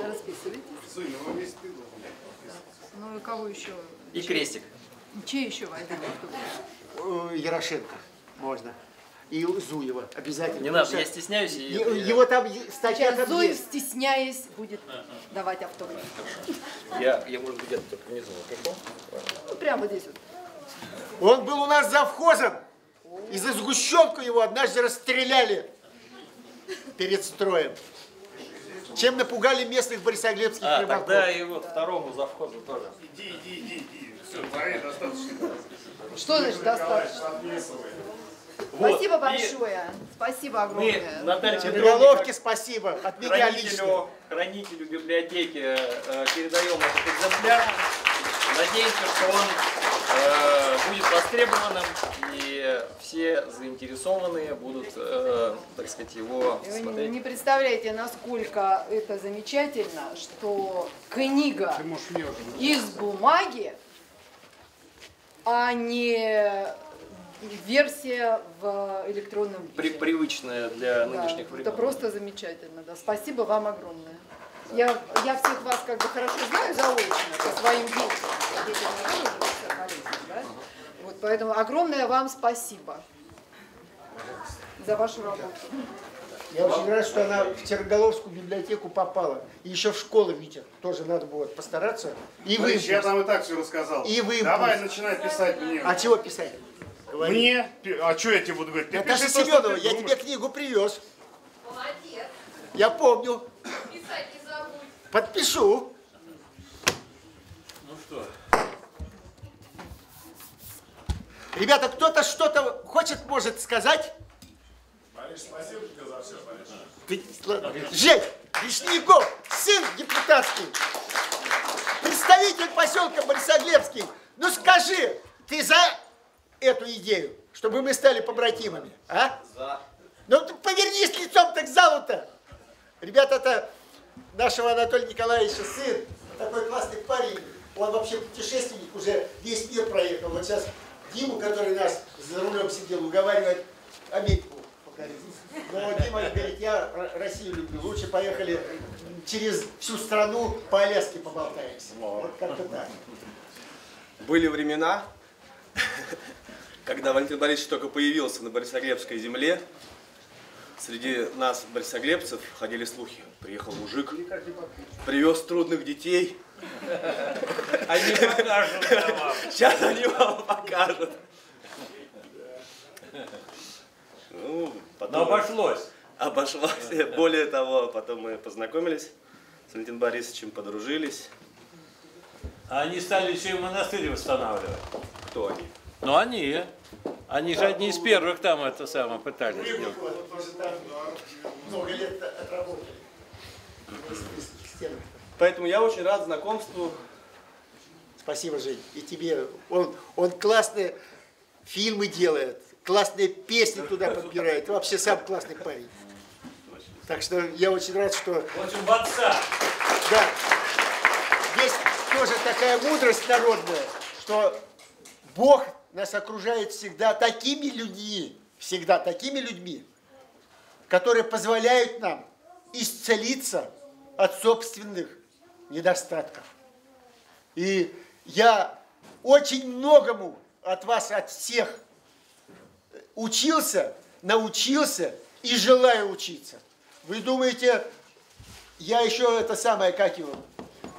Расписывайтесь. Ну и кого еще? И крестик. Чей еще войдет? Э, Ярошенко можно. И Зуева обязательно. Не надо, что я стесняюсь. И Его там статья там есть. стесняясь, будет давать автограф. Я, я может быть, где-то только внизу. Ну, прямо здесь вот. Он был у нас завхозом. И за сгущенку его однажды расстреляли перед строем. Чем напугали местных борисоглебских А, рыбаков. тогда и вот второму завхозу тоже. Иди, иди, иди, иди. Все, достаточно. Что значит достаточно? Вот, Спасибо и большое. Спасибо Мы огромное. Наталье Черноголовке спасибо. От меня лично. хранителю, библиотеки э, передаем этот экземпляр. Надеемся, что он э, будет востребованным и все заинтересованные будут, э, так сказать, его И Вы смотреть. не представляете, насколько это замечательно, что книга из бумаги, а не версия в электронном виде. При, привычное для Да, нынешних времен. это просто замечательно, да. Спасибо вам огромное. Я, я всех вас как бы хорошо знаю заочно по своим детям. Да? Вот, поэтому огромное вам спасибо за вашу работу. Я очень рад, что она в Черноголовскую библиотеку попала. И еще в школу, Витя, тоже надо было постараться. И вы. Смотрите, я там и так все рассказал. И вы. Давай, начинай писать мне. А чего писать? Говори. Мне? А что я тебе буду говорить? Ты Наташа пиши Семенова, я тебе книгу привез. Молодец. Я помню. Писать не забудь. Подпишу. Ну что? Ребята, кто-то что-то хочет, может сказать? Борис, спасибо тебе за все, Борис. Ты, ладно. Жень, Вишняков, сын депутатский, представитель поселка Борисоглебский. Ну скажи, ты за эту идею, чтобы мы стали побратимами, а? За. Ну повернись лицом так к залу-то. Ребята, это нашего Анатолия Николаевича сын, такой классный парень. Он вообще путешественник, уже весь мир проехал. Вот сейчас Диму, который нас за рулем сидел, уговаривает Америку покорить. Но Дима говорит, я Россию люблю, лучше поехали через всю страну по Аляске поболтаемся. Вот как-то так. Были времена, <laughs> когда Валентин Борисович только появился на Борисоглебской земле. Среди нас, борисоглебцев, ходили слухи. Приехал мужик, привез трудных детей. Они покажут вам. <laughs> Сейчас они вам покажут. Ну, потом... Но обошлось. Обошлось. Более того, потом мы познакомились с Валентином Борисовичем, подружились. А они стали еще и монастырь восстанавливать. Кто они? Ну они. Они же одни из первых там это самое пытались. Тоже там много лет отработали. Поэтому я очень рад знакомству. Спасибо, Жень. И тебе. Он, он классные фильмы делает, классные песни туда подбирает. Вообще сам классный парень. Так что я очень рад, что... Очень отца. Да. Есть тоже такая мудрость народная, что Бог нас окружает всегда такими людьми, всегда такими людьми, которые позволяют нам исцелиться от собственных недостатков. И я очень многому от вас, от всех учился, научился и желаю учиться. Вы думаете, я еще это самое, как его,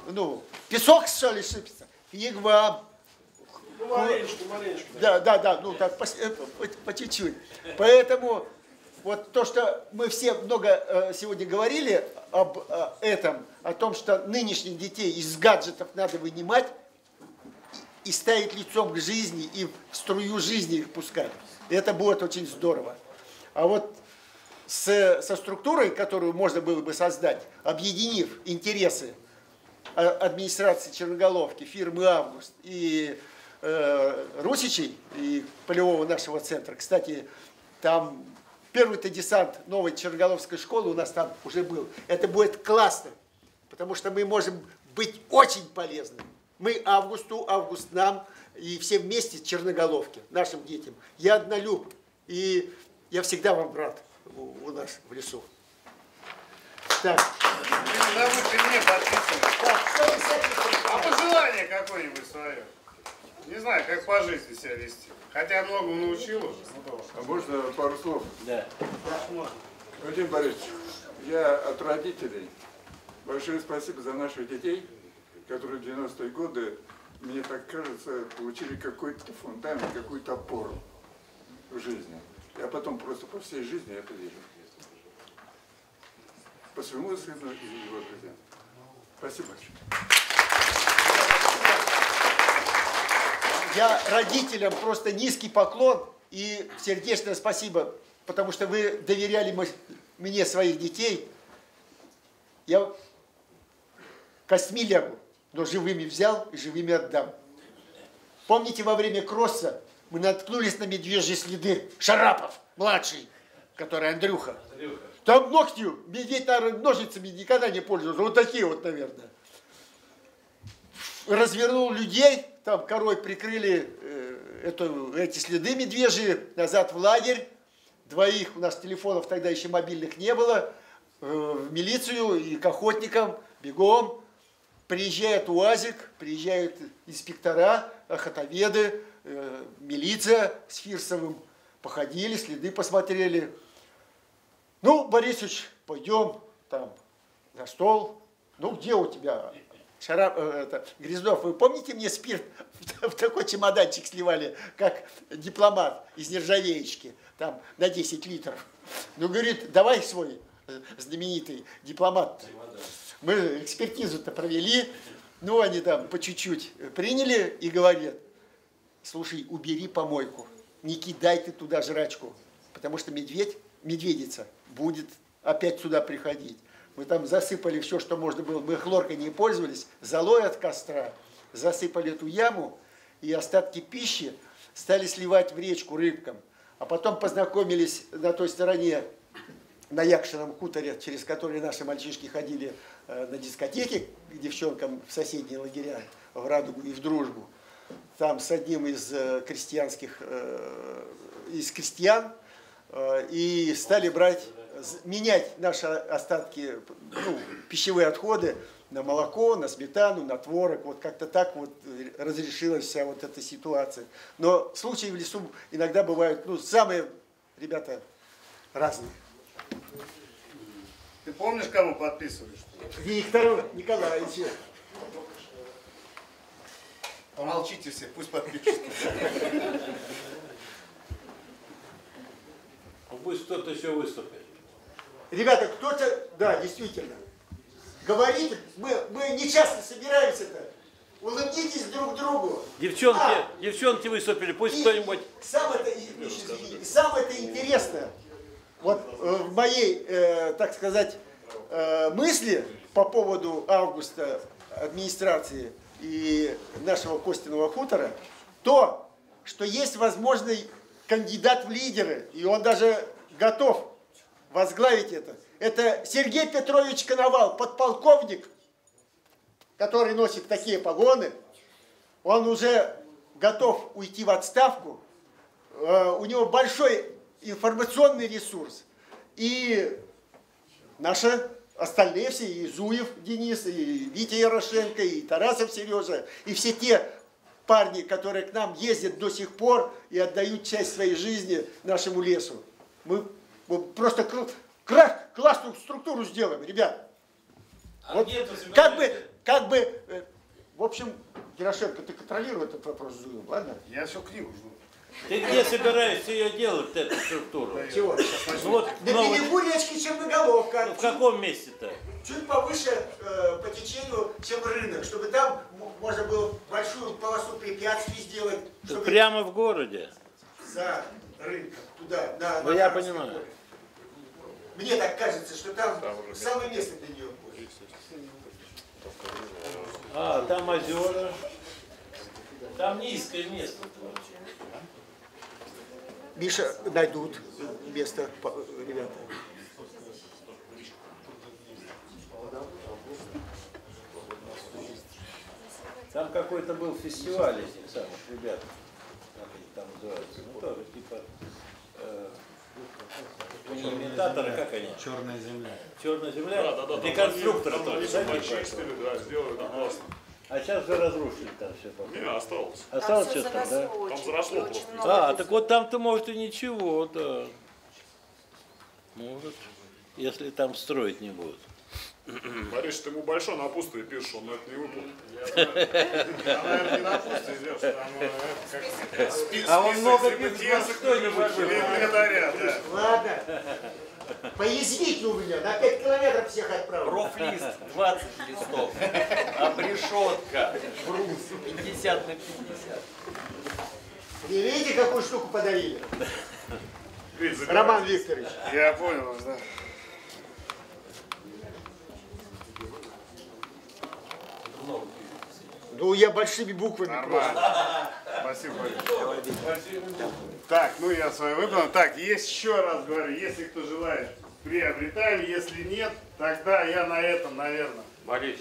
ну, песок, что ли, сыпется? Фиг вам. Ну, маленечко, маленечко. Да, да, да, ну так по, э, по, по чуть-чуть. Поэтому вот то, что мы все много э, сегодня говорили об э, этом, о том, что нынешних детей из гаджетов надо вынимать и ставить лицом к жизни, и в струю жизни их пускать. Это будет очень здорово. А вот с, со структурой, которую можно было бы создать, объединив интересы администрации Черноголовки, фирмы «Август» и э, Русичей, и полевого нашего центра. Кстати, там первый-то десант новой Черноголовской школы у нас там уже был. Это будет классно, потому что мы можем быть очень полезны. Мы Августу, Август нам, и все вместе Черноголовки, нашим детям. Я однолюб, и я всегда вам рад у, у нас в лесу. Так. Не забудьте мне подписывать. Так, вы А пожелание какое-нибудь свое? Не знаю, как по жизни себя вести. Хотя многому научил уже. Ну, А можно пару слов? Да. Владимир Борисович, я от родителей. Большое спасибо за наших детей, которые в 90-е годы, мне так кажется, получили какой-то фундамент, какую-то опору в жизни. Я потом просто по всей жизни это вижу. По своему сыну и его друзьям. Спасибо большое. Я родителям просто низкий поклон и сердечное спасибо, потому что вы доверяли мне своих детей. Я костьми лягу, но живыми взял и живыми отдам. Помните, во время кросса мы наткнулись на медвежьи следы. Шарапов, младший, который Андрюха. Там ногтью, медведь, наверное, ножницами никогда не пользовался. Вот такие вот, наверное. Развернул людей, там корой прикрыли э, эту, эти следы медвежьи, назад в лагерь. Двоих, у нас телефонов тогда еще мобильных не было, э, в милицию и к охотникам бегом. Приезжает УАЗик, приезжают инспектора, охотоведы, э, милиция с Фирсовым. Походили, следы посмотрели. Ну, Борисович, пойдем там за стол. Ну, где у тебя Шарап, э, это, Грязнов, вы помните, мне спирт <laughs> в, такой чемоданчик сливали, как дипломат из нержавеечки, там на 10 литров. Ну, говорит, давай свой э, знаменитый дипломат. Мы экспертизу-то провели, ну, они там по чуть-чуть приняли и говорят, слушай, убери помойку, не кидай ты туда жрачку, потому что медведь, медведица будет опять сюда приходить. Мы там засыпали все, что можно было. Мы хлоркой не пользовались. Золой от костра. Засыпали эту яму. И остатки пищи стали сливать в речку рыбкам. А потом познакомились на той стороне, на Якшином хуторе, через который наши мальчишки ходили э, на дискотеки к девчонкам в соседние лагеря, в Радугу и в Дружбу. Там с одним из э, крестьянских, э, из крестьян, и стали брать менять наши остатки, ну, пищевые отходы на молоко, на сметану, на творог. Вот как-то так вот разрешилась вся вот эта ситуация. Но случаи в лесу иногда бывают, ну, самые, ребята, разные. Ты помнишь, кому подписываешь? Виктору Николаевичу. Помолчите все, пусть подпишут. Пусть кто-то еще выступит. Ребята, кто-то, да, действительно, говорит, мы, мы не часто собираемся-то. Улыбнитесь друг другу. Девчонки, А, девчонки выступили, пусть кто-нибудь... Самое это, самое это интересное, вот э, в моей, э, так сказать, э, мысли, по поводу августа администрации и нашего Костиного хутора, то, что есть возможный кандидат в лидеры, и он даже готов возглавить это. Это Сергей Петрович Коновал, подполковник, который носит такие погоны. Он уже готов уйти в отставку. Э, у него большой информационный ресурс. И наши остальные все, и Зуев Денис, и Витя Ярошенко, и Тарасов Сережа, и все те парни, которые к нам ездят до сих пор и отдают часть своей жизни нашему лесу. Мы, мы просто классную структуру сделаем, ребят. А вот, как бы, как бы, э, в общем, Ярошенко, ты контролируй этот вопрос с ладно? Я всю книгу жду. Ты где собираешься ее делать, эту структуру? Чего? Вот, На берегу речки Черноголовка. Ну, в каком месте-то? Чуть повыше э, по течению, чем рынок, чтобы там можно было большую полосу препятствий сделать. Чтобы... Прямо в городе? За рынком, туда, на, Ну, на я понимаю. поле. Мне так кажется, что там, самое место для нее будет. А, там озера. Там низкое место. Миша найдут место, ребята. Там какой-то был фестиваль этих самых ребят, там называются, ну тоже типа э, имитаторы, как они? Черная земля. Черная земля? Да, да, да, там Реконструкторы там тоже, они да, типа почистили, этого? да, сделали, да, классно. А сейчас же разрушили там все. Не, осталось. Осталось Там что-то там, да? Там заросло просто. А, так вот там-то может и ничего, да. Может, если там строить не будут. Борис, ты ему большой на пусто и пишешь, он это не там э, А он много пишет, что-нибудь. Ладно. Поясните у меня, на 5 километров всех отправлю. Профлист 20 листов, обрешетка, брус 50 на 50. Не видите, какую штуку подарили? Роман Викторович. Я понял, да. Ну, я большими буквами Нормально. Спасибо, Борис. Так, ну я свое выполнил. Так, есть еще раз говорю, если кто желает, приобретаем. Если нет, тогда я на этом, наверное. Борис,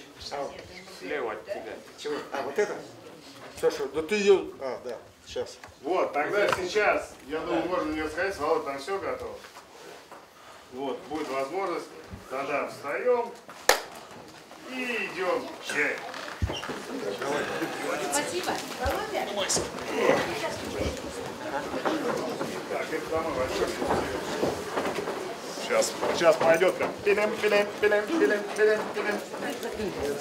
слева от тебя. Чего? А, вот это? Саша, да ты ее... А, да, сейчас. Вот, тогда сейчас, я думаю, можно не сходить. Володя, там все готово. Вот, будет возможность. Тогда встаем и идем чай. Спасибо. Володя? Сейчас, сейчас пойдет прям. Пилим, пилим, пилим, пилим, пилим, пилим.